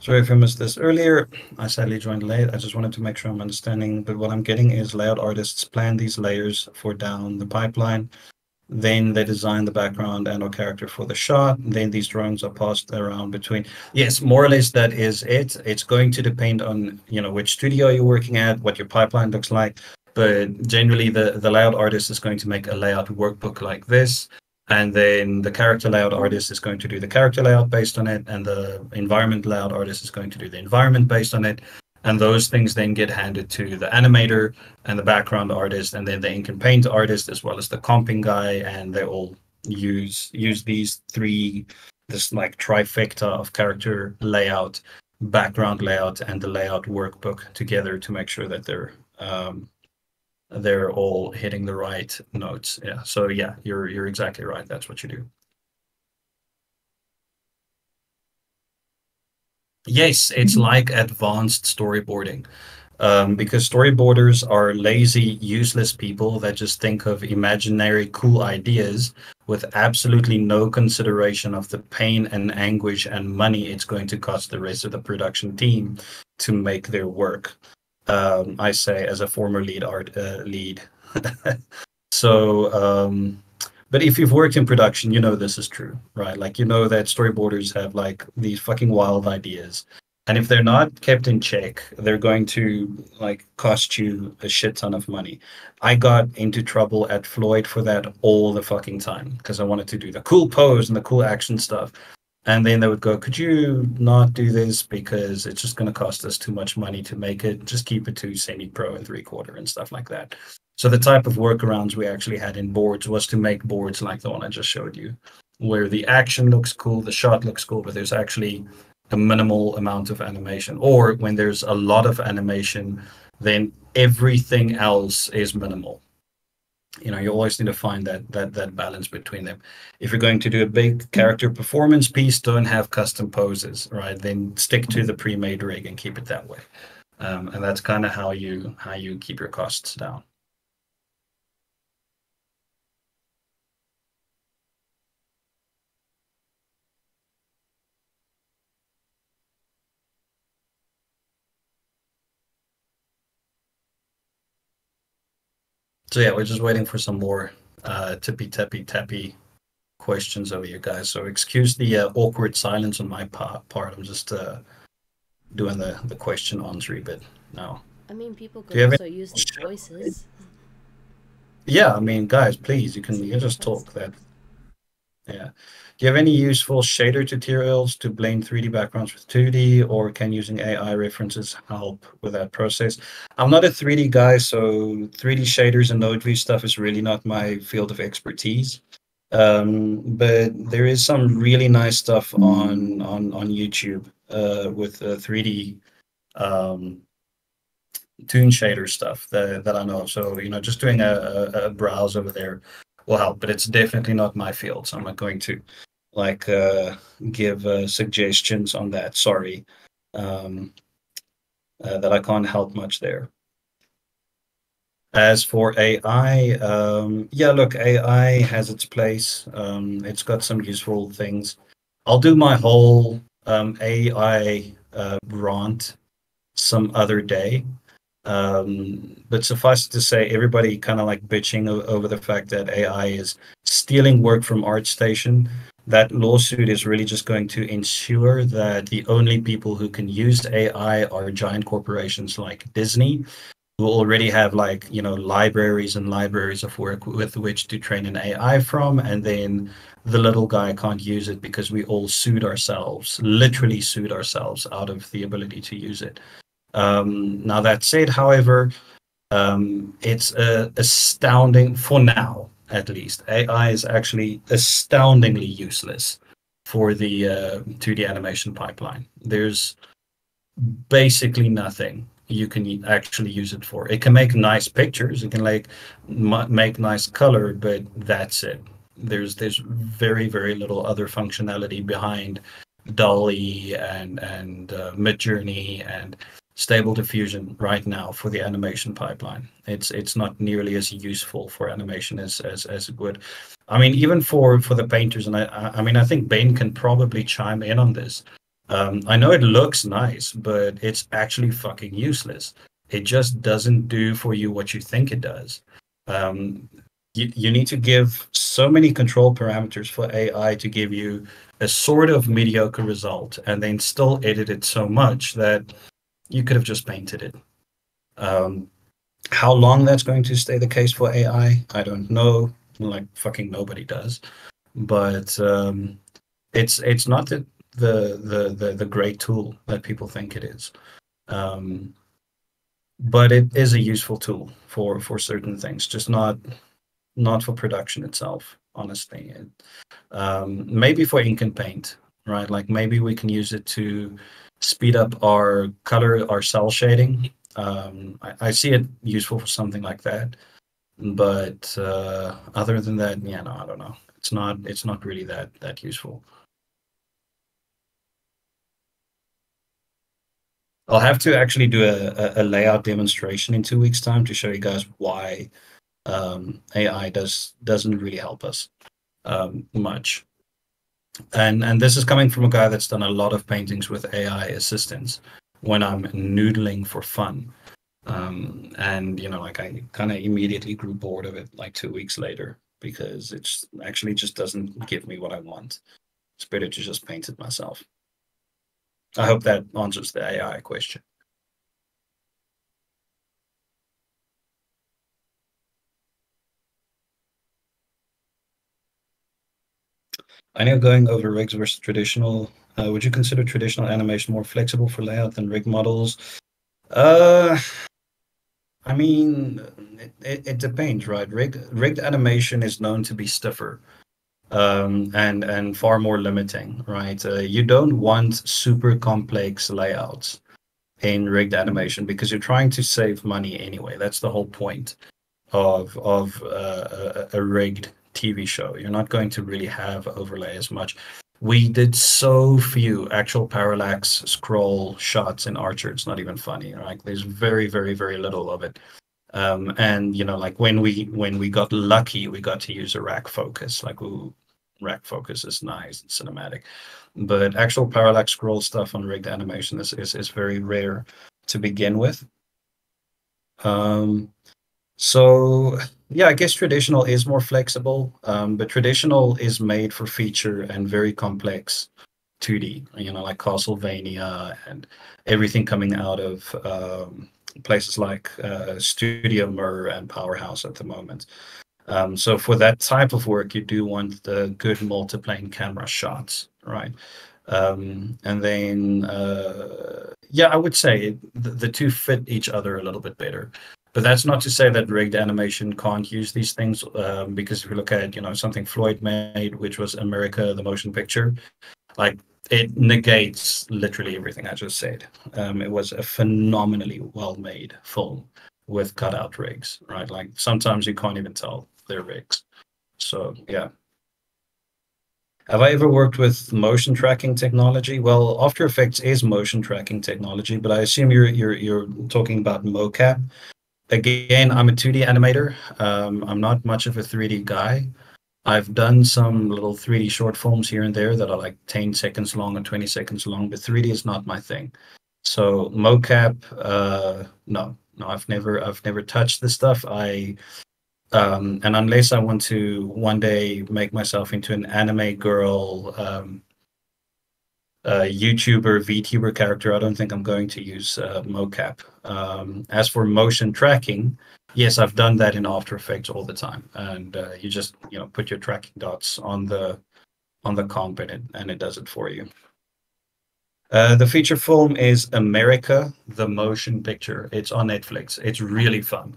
Sorry if I missed this earlier. I sadly joined late. I just wanted to make sure I'm understanding. But what I'm getting is layout artists plan these layers for down the pipeline. Then they design the background and or character for the shot. Then these drawings are passed around between. Yes, more or less that is it. It's going to depend on you know which studio you're working at, what your pipeline looks like. But generally, the the layout artist is going to make a layout workbook like this, and then the character layout artist is going to do the character layout based on it, and the environment layout artist is going to do the environment based on it. And those things then get handed to the animator and the background artist and then the ink and paint artist as well as the comping guy and they all use use these three this like trifecta of character layout background layout and the layout workbook together to make sure that they're um, they're all hitting the right notes yeah so yeah you're you're exactly right that's what you do Yes, it's like advanced storyboarding. Um, because storyboarders are lazy, useless people that just think of imaginary, cool ideas with absolutely no consideration of the pain and anguish and money it's going to cost the rest of the production team to make their work. Um, I say as a former lead art uh, lead. so um, but if you've worked in production, you know this is true, right? Like you know that storyboarders have like these fucking wild ideas. And if they're not kept in check, they're going to like cost you a shit ton of money. I got into trouble at Floyd for that all the fucking time because I wanted to do the cool pose and the cool action stuff. And then they would go, Could you not do this because it's just going to cost us too much money to make it? Just keep it to semi pro and three quarter and stuff like that. So the type of workarounds we actually had in boards was to make boards like the one I just showed you, where the action looks cool, the shot looks cool, but there's actually a minimal amount of animation. Or when there's a lot of animation, then everything else is minimal. You know, you always need to find that that that balance between them. If you're going to do a big character performance piece, don't have custom poses, right? Then stick to the pre-made rig and keep it that way. Um, and that's kind of how you how you keep your costs down. So yeah, we're just waiting for some more uh, tippy tappy tappy questions over you guys. So excuse the uh, awkward silence on my part. I'm just uh, doing the the question answer bit now. I mean, people can also use their voices. Yeah, I mean, guys, please, you can you just talk. That yeah. Do you have any useful shader tutorials to blend 3D backgrounds with 2D, or can using AI references help with that process? I'm not a 3D guy, so 3D shaders and node view stuff is really not my field of expertise. Um, but there is some really nice stuff on on on YouTube uh, with uh, 3D um, toon shader stuff that, that I know. So you know, just doing a, a browse over there will help, but it's definitely not my field. So I'm not going to like uh, give uh, suggestions on that. Sorry, um, uh, that I can't help much there. As for AI, um, yeah, look, AI has its place. Um, it's got some useful things. I'll do my whole um, AI uh, rant some other day. Um, but suffice it to say, everybody kind of like bitching over the fact that AI is stealing work from ArtStation. That lawsuit is really just going to ensure that the only people who can use AI are giant corporations like Disney, who already have like you know libraries and libraries of work with which to train an AI from, and then the little guy can't use it because we all sued ourselves, literally sued ourselves out of the ability to use it. Um, now that said, however, um, it's uh, astounding for now, at least. AI is actually astoundingly useless for the uh, 2D animation pipeline. There's basically nothing you can actually use it for. It can make nice pictures, it can like make nice color, but that's it. There's there's very very little other functionality behind DALL-E and and uh, Midjourney and stable diffusion right now for the animation pipeline. It's it's not nearly as useful for animation as as, as it would. I mean, even for for the painters, and I I mean I think Ben can probably chime in on this. Um, I know it looks nice, but it's actually fucking useless. It just doesn't do for you what you think it does. Um, you, you need to give so many control parameters for AI to give you a sort of mediocre result and then still edit it so much that you could have just painted it. Um, how long that's going to stay the case for AI, I don't know. Like fucking nobody does. But um, it's it's not the, the the the the great tool that people think it is. Um, but it is a useful tool for for certain things, just not not for production itself. Honestly, um, maybe for ink and paint, right? Like maybe we can use it to speed up our color, our cel shading, um, I, I, see it useful for something like that. But uh, other than that, yeah, no, I don't know. It's not. It's not really that that useful. I'll have to actually do a, a layout demonstration in two weeks' time to show you guys why um, AI does doesn't really help us um, much. And and this is coming from a guy that's done a lot of paintings with AI assistance when I'm noodling for fun. Um, and you know, like I kind of immediately grew bored of it like two weeks later because it's actually just doesn't give me what I want. It's better to just paint it myself. I hope that answers the AI question. I know going over rigs versus traditional uh, would you consider traditional animation more flexible for layout than rig models? Uh, I mean, it, it, it depends, right? Rig, rigged animation is known to be stiffer um, and and far more limiting, right? Uh, you don't want super complex layouts in rigged animation because you're trying to save money anyway. That's the whole point of of uh, a, a rigged TV show. You're not going to really have overlay as much we did so few actual parallax scroll shots in Archer. It's not even funny. Like there's very, very, very little of it. Um, and you know, like when we when we got lucky, we got to use a rack focus. Like ooh, rack focus is nice and cinematic, but actual parallax scroll stuff on rigged animation is is, is very rare to begin with. Um, so yeah, I guess traditional is more flexible, um, but traditional is made for feature and very complex 2D, you know, like Castlevania and everything coming out of um, places like uh, Studio Mir and Powerhouse at the moment. Um, so for that type of work, you do want the good multiplane camera shots, right? Um, and then, uh, yeah, I would say the, the two fit each other a little bit better. But that's not to say that rigged animation can't use these things, um, because if you look at you know something Floyd made, which was America the Motion Picture, like it negates literally everything I just said. Um, it was a phenomenally well made film with cutout rigs, right? Like sometimes you can't even tell they're rigs. So yeah. Have I ever worked with motion tracking technology? Well, After Effects is motion tracking technology, but I assume you're you're you're talking about mocap again, I'm a 2D animator. Um, I'm not much of a 3D guy. I've done some little 3D short films here and there that are like 10 seconds long or 20 seconds long, but 3D is not my thing. So mocap, uh, no, no, I've never, I've never touched this stuff. I, um, and unless I want to one day make myself into an anime girl, um, uh, YouTuber, VTuber character, I don't think I'm going to use uh, mocap. Um, as for motion tracking, yes, I've done that in After Effects all the time, and uh, you just you know put your tracking dots on the on the comp and it and it does it for you. Uh, the feature film is America, the motion picture. It's on Netflix. It's really fun.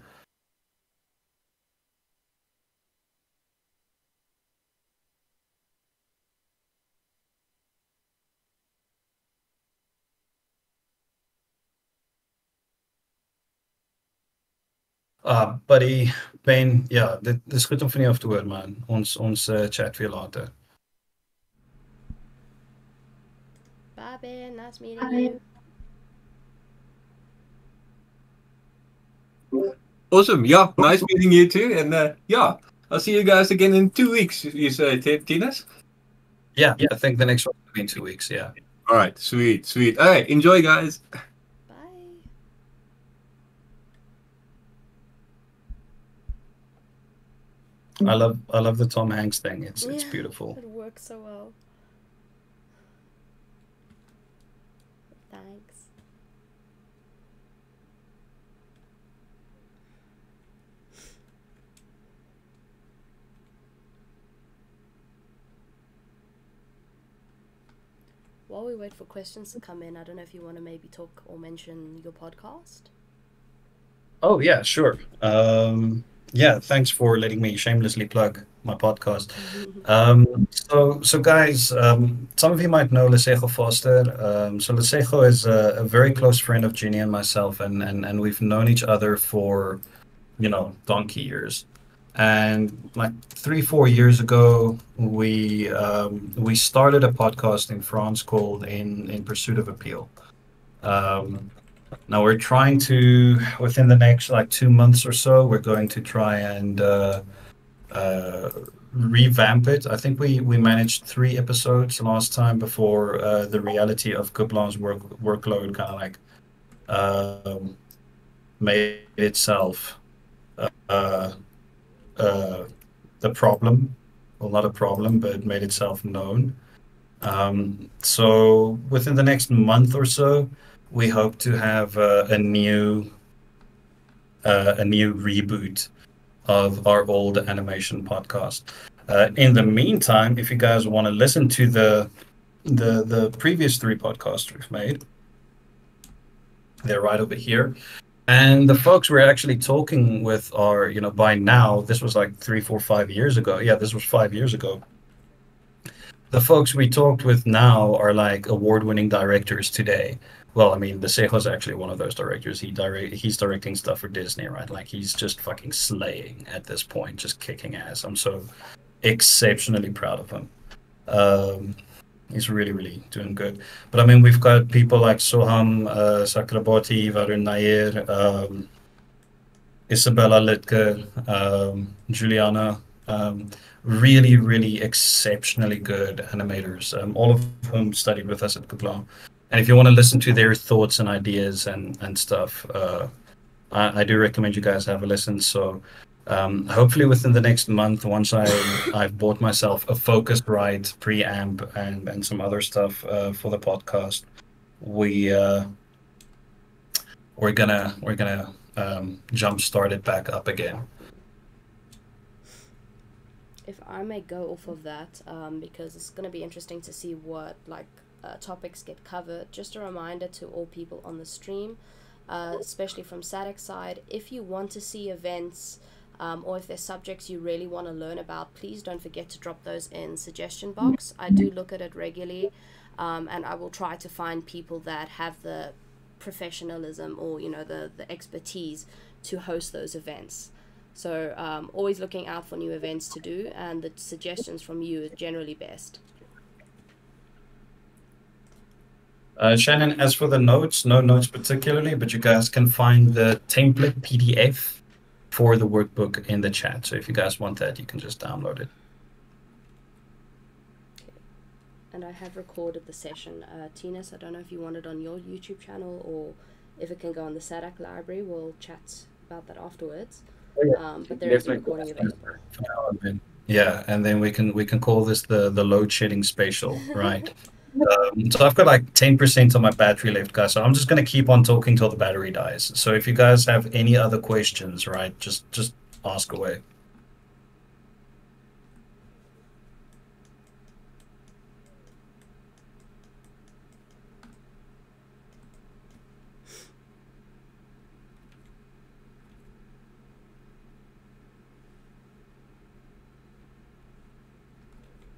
Buddy, Ben, ja, dit, dit is goed om van jou af te hoor man. Ons ons uh, chat weer later. Bye Ben, nice meeting Bye. you. Awesome. Yeah, nice meeting you too. And uh, yeah, I'll see you guys again in two weeks. You say, Thinus? Yeah, yeah. I think the next one will be in two weeks. Yeah. All right. Sweet, sweet. All right. Enjoy, guys. I love I love the Tom Hanks thing. It's it's beautiful. It works so well. Thanks. While we wait for questions to come in, I don't know if you want to maybe talk or mention your podcast. Oh yeah, sure. Um, yeah, thanks for letting me shamelessly plug my podcast. Um, so, so guys, um, some of you might know Lesejo Foster. Um, so Lesejo is a, a very close friend of Ginny and myself, and, and and we've known each other for, you know, donkey years. And like three, four years ago, we um, we started a podcast in France called "In In Pursuit of Appeal." Now we're trying to within the next like two months or so, we're going to try and uh, uh, revamp it. I think we we managed three episodes last time before uh, the reality of Kuplan's work workload kind of like um, made itself uh, uh, the problem. Well, not a problem, but made itself known. Um, so within the next month or so, we hope to have uh, a new uh, a new reboot of our old animation podcast. Uh, in the meantime, if you guys want to listen to the the the previous three podcasts we've made, they're right over here. And the folks we're actually talking with are, you know, by now, this was like three, four, five years ago. Yeah, this was five years ago. The folks we talked with now are like award-winning directors today. Well, I mean, the is actually one of those directors. He direct he's directing stuff for Disney, right? Like he's just fucking slaying at this point, just kicking ass. I'm so exceptionally proud of him. Um, he's really, really doing good. But I mean, we've got people like Soham uh, Sakraboti, Varun Nair, um, Isabella Litke, um, Juliana. Um, really, really exceptionally good animators, um, all of whom studied with us at Kuplan. And if you want to listen to their thoughts and ideas and, and stuff, uh, I, I do recommend you guys have a listen. So um, hopefully within the next month, once I I've bought myself a Focusrite preamp and and some other stuff uh, for the podcast, we uh, we're gonna we're gonna um, jump start it back up again. if I may go off of that, um, because it's going to be interesting to see what like uh, topics get covered. Just a reminder to all people on the stream, uh, especially from SADC side, if you want to see events. Um, or if there's subjects you really want to learn about, please don't forget to drop those in suggestion box. I do look at it regularly, um, and I will try to find people that have the professionalism or you know the the expertise to host those events. So um, always looking out for new events to do, and the suggestions from you is generally best. Uh, Shannon, as for the notes, no notes particularly, but you guys can find the template PDF for the workbook in the chat. So if you guys want that, you can just download it. And I have recorded the session. Uh, Thinus, I don't know if you want it on your YouTube channel or if it can go on the SADC library. We'll chat about that afterwards. Um, but there is a recording available. For now, and then- Yeah, and then we can we can call this the the load shedding spatial, right? um, so I've got like ten percent of my battery left, guys. So I'm just gonna keep on talking till the battery dies. So if you guys have any other questions, right, just just ask away.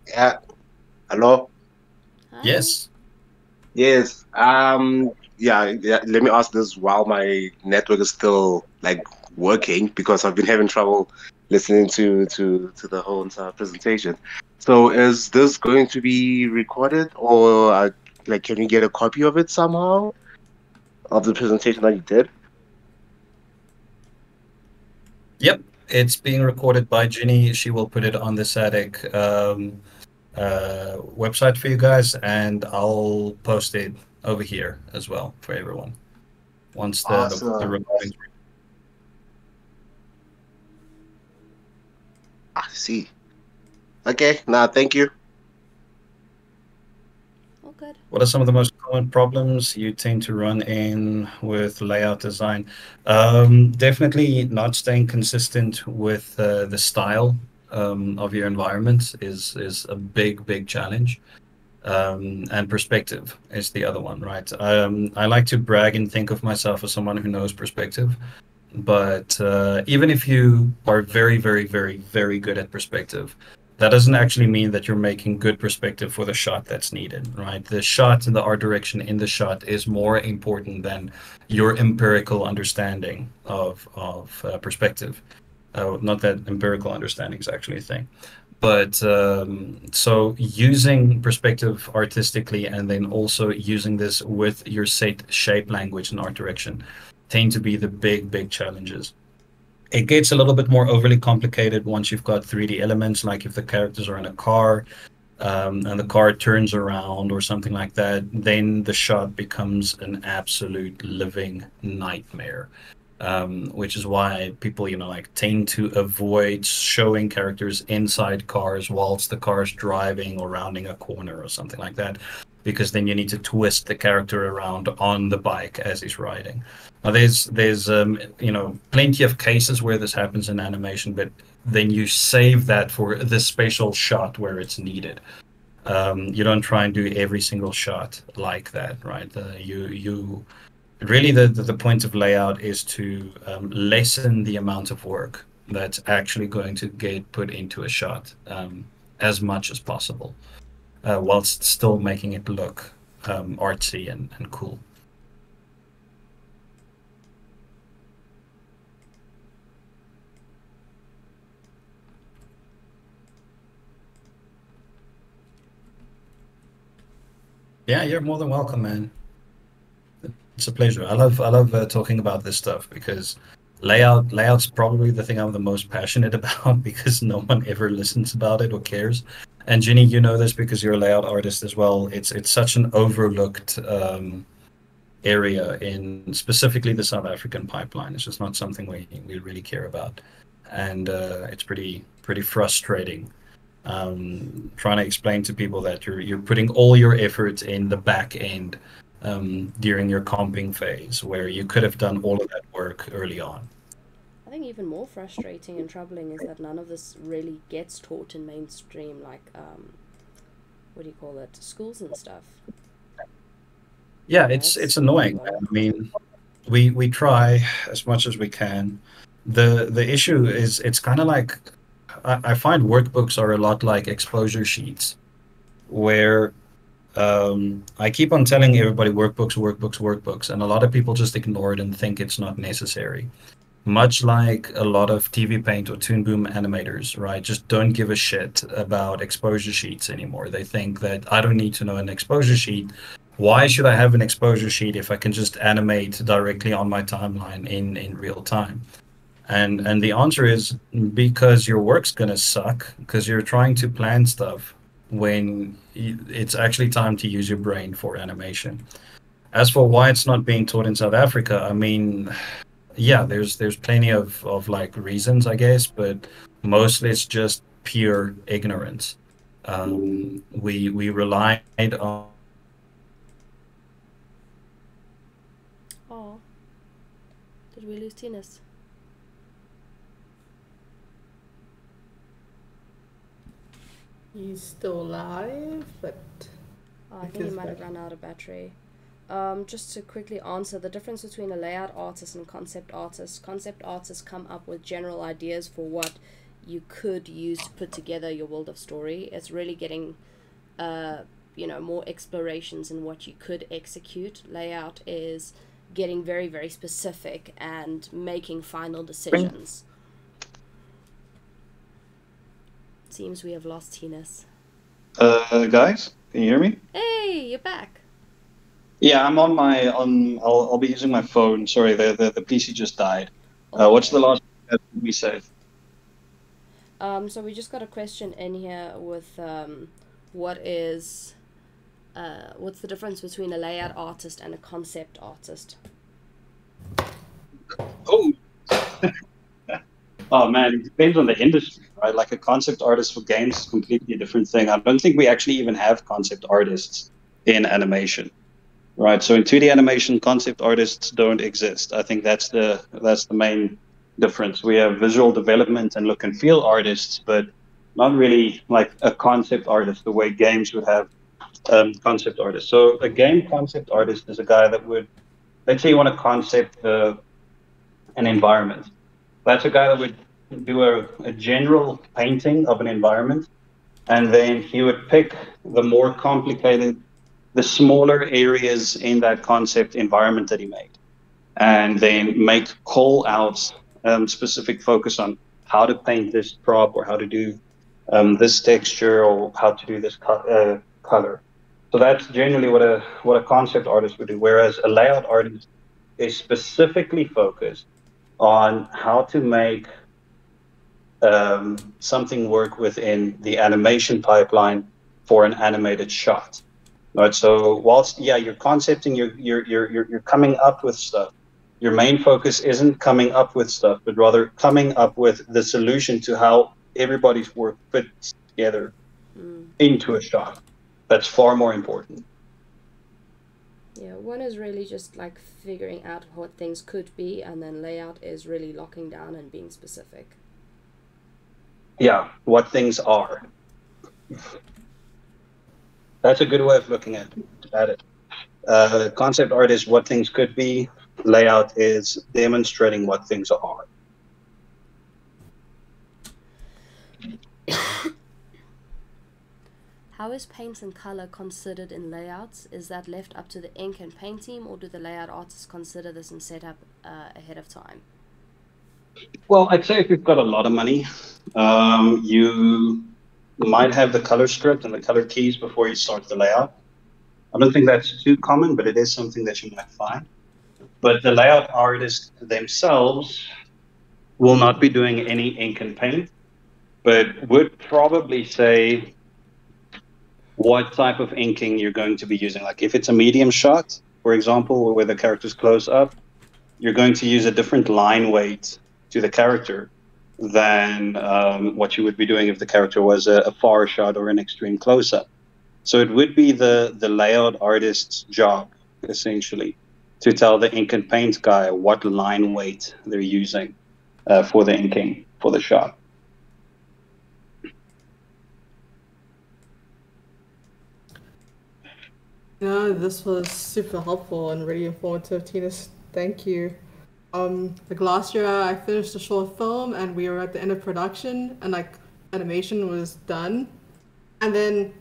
Yeah. Hello. Yes. Yes. Um. Yeah, yeah. Let me ask this while my network is still like working because I've been having trouble listening to to to the whole entire presentation. So, is this going to be recorded, or uh, like, can you get a copy of it somehow of the presentation that you did? Yep, it's being recorded by Ginny. She will put it on the SADC um, uh, website for you guys, and I'll post it over here as well for everyone. Once the, the, the Awesome. recording. I see. Okay, nah, thank you. Oh, good. What are some of the most common problems you tend to run in with layout design? Um, definitely not staying consistent with uh, the style um, of your environment is is a big big challenge. Um, and perspective is the other one, right? Um, I like to brag and think of myself as someone who knows perspective, but uh, even if you are very very very very good at perspective, that doesn't actually mean that you're making good perspective for the shot that's needed, right? The shot and the art direction in the shot is more important than your empirical understanding of of uh, perspective. Uh, not that empirical understanding is actually a thing, but um, so using perspective artistically and then also using this with your set shape language and art direction tend to be the big big challenges it gets a little bit more overly complicated once you've got 3D elements, like if the characters are in a car um, and the car turns around or something like that, then the shot becomes an absolute living nightmare. Um, which is why people, you know, like tend to avoid showing characters inside cars whilst the car's driving or rounding a corner or something like that, because then you need to twist the character around on the bike as he's riding. Now, there's there's um, you know plenty of cases where this happens in animation, but then you save that for the special shot where it's needed. Um, you don't try and do every single shot like that, right? Uh, you you really the, the the point of layout is to um, lessen the amount of work that's actually going to get put into a shot um, as much as possible, uh, whilst still making it look um, artsy and, and cool. Yeah, you're more than welcome, man. It's a pleasure. I love I love uh, talking about this stuff because layout layout's probably the thing I'm the most passionate about because no one ever listens about it or cares. And Ginny, you know this because you're a layout artist as well. It's it's such an overlooked um, area in specifically the South African pipeline. It's just not something we we really care about, and uh, it's pretty pretty frustrating um, trying to explain to people that you're you're putting all your effort in the back end um, during your comping phase, where you could have done all of that work early on. I think even more frustrating and troubling is that none of this really gets taught in mainstream, like um, what do you call it, schools and stuff. Yeah, it's it's annoying. I mean, we we try as much as we can. the The issue is it's kind of like I, I find workbooks are a lot like exposure sheets, where um, I keep on telling everybody workbooks, workbooks, workbooks, and a lot of people just ignore it and think it's not necessary. Much like a lot of TV Paint or Toon Boom animators, right? Just don't give a shit about exposure sheets anymore. They think that I don't need to know an exposure sheet. Why should I have an exposure sheet if I can just animate directly on my timeline in, in real time? And and the answer is because your work's gonna suck because you're trying to plan stuff when it's actually time to use your brain for animation. As for why it's not being taught in South Africa, I mean, yeah, there's there's plenty of of like reasons, I guess, but mostly it's just pure ignorance. Um, we we relied on Oh, did we lose Thinus? He's still alive, but Oh, I think he might have battery. run out of battery. Um, just to quickly answer the difference between a layout artist and concept artist. Concept artists come up with general ideas for what you could use to put together your world of story. It's really getting, uh, you know, more explorations in what you could execute. Layout is getting very, very specific and making final decisions. Seems we have lost Thinus. Uh, guys, can you hear me? Hey, you're back. Yeah, I'm on my on. I'll, I'll be using my phone. Sorry, the the, the PC just died. Uh, what's the last that we said? Um, so we just got a question in here with um, what is uh, what's the difference between a layout artist and a concept artist? Oh, Oh man, it depends on the industry, right? Like a concept artist for games is completely a different thing. I don't think we actually even have concept artists in animation, right? So in 2D animation, concept artists don't exist. I think that's the that's the main difference. We have visual development and look and feel artists, but not really like a concept artist the way games would have um, concept artists. So a game concept artist is a guy that would, let's say you want to concept uh, an environment. That's a guy that would do a, a general painting of an environment, and then he would pick the more complicated, the smaller areas in that concept environment that he made, and then make call outs, um, specific focus on how to paint this prop or how to do um, this texture or how to do this co- uh, color. So that's generally what a what a concept artist would do. Whereas a layout artist is specifically focused on how to make um, something work within the animation pipeline for an animated shot. Right. So whilst yeah, you're concepting, you're you're you're you're, you're coming up with stuff. Your main focus isn't coming up with stuff, but rather coming up with the solution to how everybody's work fits together Mm. into a shot. That's far more important. Yeah, one is really just like figuring out what things could be, and then layout is really locking down and being specific. Yeah, what things are. That's a good way of looking at, at it. Uh, concept art is what things could be. Layout is demonstrating what things are. How is paint and color considered in layouts? Is that left up to the ink and paint team, or do the layout artists consider this and set up uh, ahead of time? Well, I'd say if you've got a lot of money, um, you might have the color script and the color keys before you start the layout. I don't think that's too common, but it is something that you might find. But the layout artists themselves will not be doing any ink and paint, but would probably say what type of inking you're going to be using. Like if it's a medium shot, for example, where the character's close up, you're going to use a different line weight to the character than um, what you would be doing if the character was a, a far shot or an extreme close up. So it would be the, the layout artist's job, essentially, to tell the ink and paint guy what line weight they're using uh, for the inking for the shot. Yeah, this was super helpful and really informative, Tina. Thank you. Um, like last year, I finished a short film and we were at the end of production and like animation was done. And then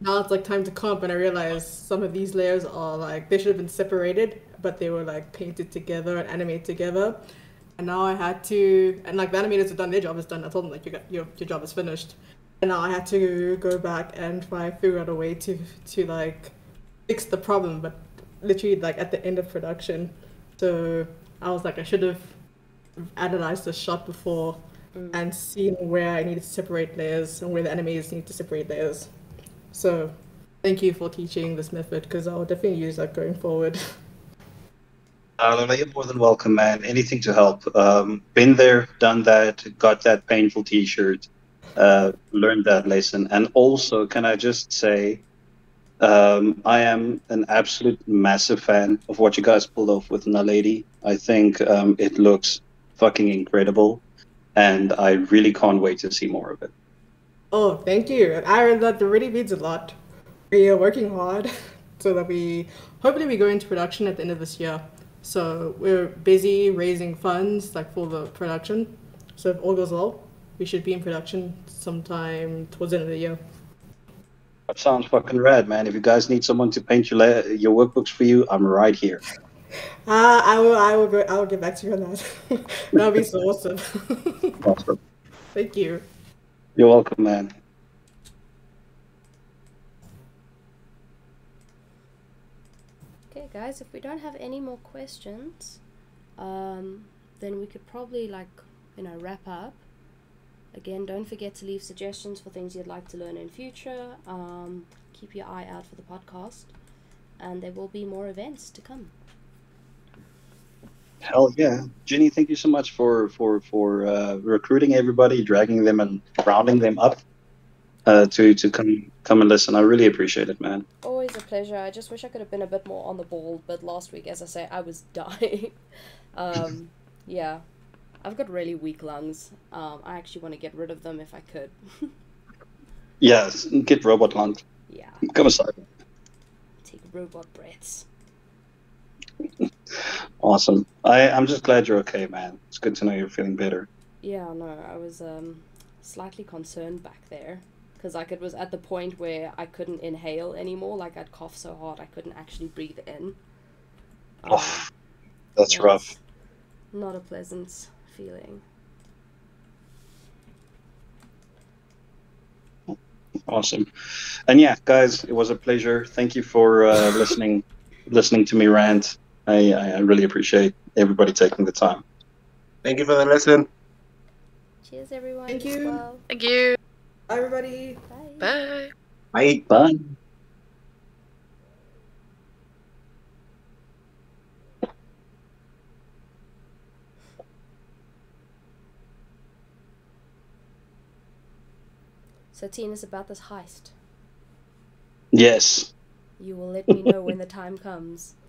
now it's like time to comp and I realized some of these layers are like, they should have been separated, but they were like painted together and animated together. And now I had to, and like the animators have done their job is done. I told them like, you got, your, your job is finished. And now I had to go back and try figure out a way to, to like fix the problem, but literally like at the end of production. So I was like, I should have analyzed the shot before Mm. and seen where I needed to separate layers and where the animators need to separate layers. So thank you for teaching this method because I'll definitely use that going forward. Uh, you're more than welcome, man. Anything to help. Um, been there, done that, got that painful T-shirt, uh, learned that lesson. And also, can I just say, um, I am an absolute massive fan of what you guys pulled off with Naledi. I think um, it looks fucking incredible, and I really can't wait to see more of it. Oh, thank you. And I that really means a lot. We are working hard so that we hopefully we go into production at the end of this year. So we're busy raising funds like for the production. So if all goes well, we should be in production sometime towards the end of the year. That sounds fucking rad, man. If you guys need someone to paint your la- your workbooks for you, I'm right here. Uh, I will I will go I will get back to you on that. that would be so awesome. Awesome. Thank you. You're welcome, man. Okay, guys, if we don't have any more questions, um, then we could probably like you know wrap up. Again, don't forget to leave suggestions for things you'd like to learn in future. Um, keep your eye out for the podcast, and there will be more events to come. Hell yeah, Ginny! Thank you so much for for for uh, recruiting everybody, dragging them and rounding them up uh, to to come come and listen. I really appreciate it, man. Always a pleasure. I just wish I could have been a bit more on the ball, but last week, as I say, I was dying. um, yeah, I've got really weak lungs. Um, I actually want to get rid of them if I could. Yes, get robot lungs. yeah, Come aside. take robot breaths. Awesome. I I'm just glad you're okay, man. It's good to know you're feeling better. Yeah, no, I was um slightly concerned back there because like it was at the point where I couldn't inhale anymore. Like I'd cough so hard I couldn't actually breathe in. Um, Oh, that's rough. Not a pleasant feeling. Awesome. And yeah, guys, it was a pleasure. Thank you for uh, listening listening to me rant. I, I I really appreciate everybody taking the time. Thank you for the lesson. Cheers, everyone. Thank you. Well. Thank you. Bye, everybody. Bye. Bye. Bye. Bye. So, Thinus about this heist. Yes. You will let me know when the time comes.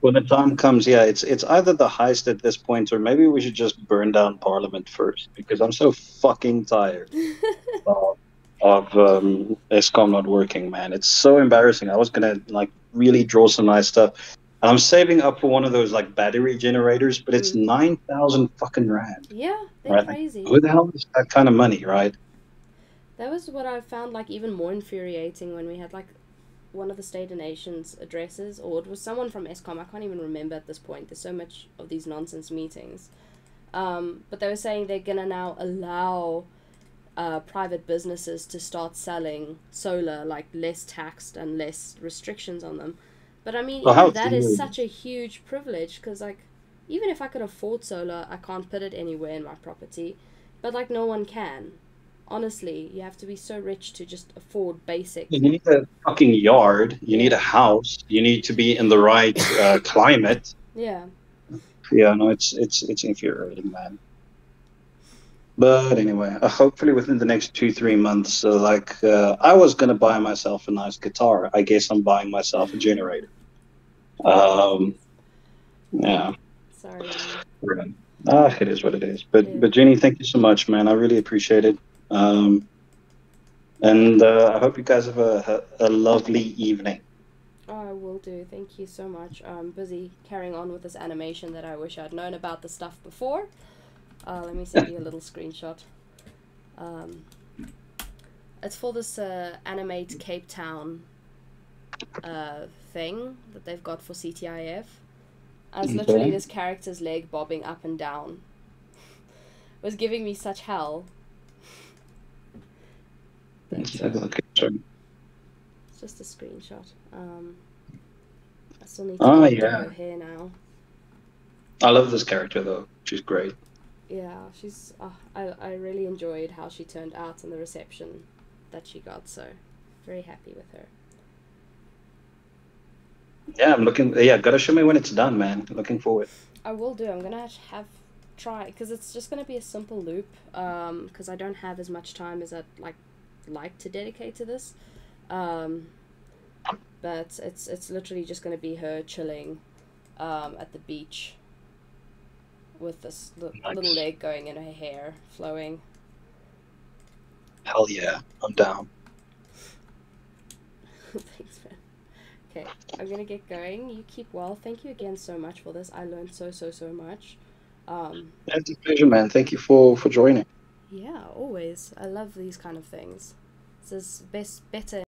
When the time comes, yeah, it's it's either the heist at this point, or maybe we should just burn down Parliament first, because I'm so fucking tired of, of um, Eskom not working, man. It's so embarrassing. I was gonna like really draw some nice stuff, and I'm saving up for one of those like battery generators, but it's Mm. nine thousand fucking rand. yeah, they're Right. crazy. Who the hell is that kind of money, right? That was what I found like even more infuriating when we had like one of the State of Nations addresses, or it was someone from Eskom. I can't even remember at this point. There's so much of these nonsense meetings. Um, but they were saying they're gonna now allow uh, private businesses to start selling solar, like less taxed and less restrictions on them. But I mean, Well, that is such a huge privilege because, like, even if I could afford solar, I can't put it anywhere in my property. But like, no one can. Honestly, you have to be so rich to just afford basic. You need a fucking yard. You need a house. You need to be in the right uh, climate. Yeah. Yeah, no, it's it's it's infuriating, man. But anyway, uh, hopefully within the next two three months, so like uh, I was gonna buy myself a nice guitar. I guess I'm buying myself a generator. Um, yeah, Sorry. ah, it is what it is. But Yeah. but Jenny, thank you so much, man. I really appreciate it. Um, and uh, I hope you guys have a a lovely evening. Oh, I will do. Thank you so much. I'm busy carrying on with this animation that I wish I'd known about the stuff before. Uh, let me send you a little screenshot. Um, it's for this uh, Animate Cape Town uh, thing that they've got for CTIF. And it's literally Okay. this character's leg bobbing up and down. it was giving me such hell. Let's have a It's just a screenshot. Um, I still need to do yeah. her hair now. I love this character though. She's great. Yeah, she's. Uh, I I really enjoyed how she turned out and the reception that she got. So, very happy with her. Yeah, I'm looking. Yeah, gotta show me when it's done, man. Looking forward. I will do. I'm gonna have try because it's just gonna be a simple loop. Um, because I don't have as much time as I'd like like to dedicate to this. Um, but it's it's literally just gonna be her chilling, um, at the beach. With this li- Nice. little leg going in her hair, flowing. Hell yeah, I'm down. Thanks, man. Okay, I'm gonna get going. You keep well. Thank you again so much for this. I learned so so so much. Um, It's a pleasure, man. Thank you for for joining. Yeah, always. I love these kind of things. This is best better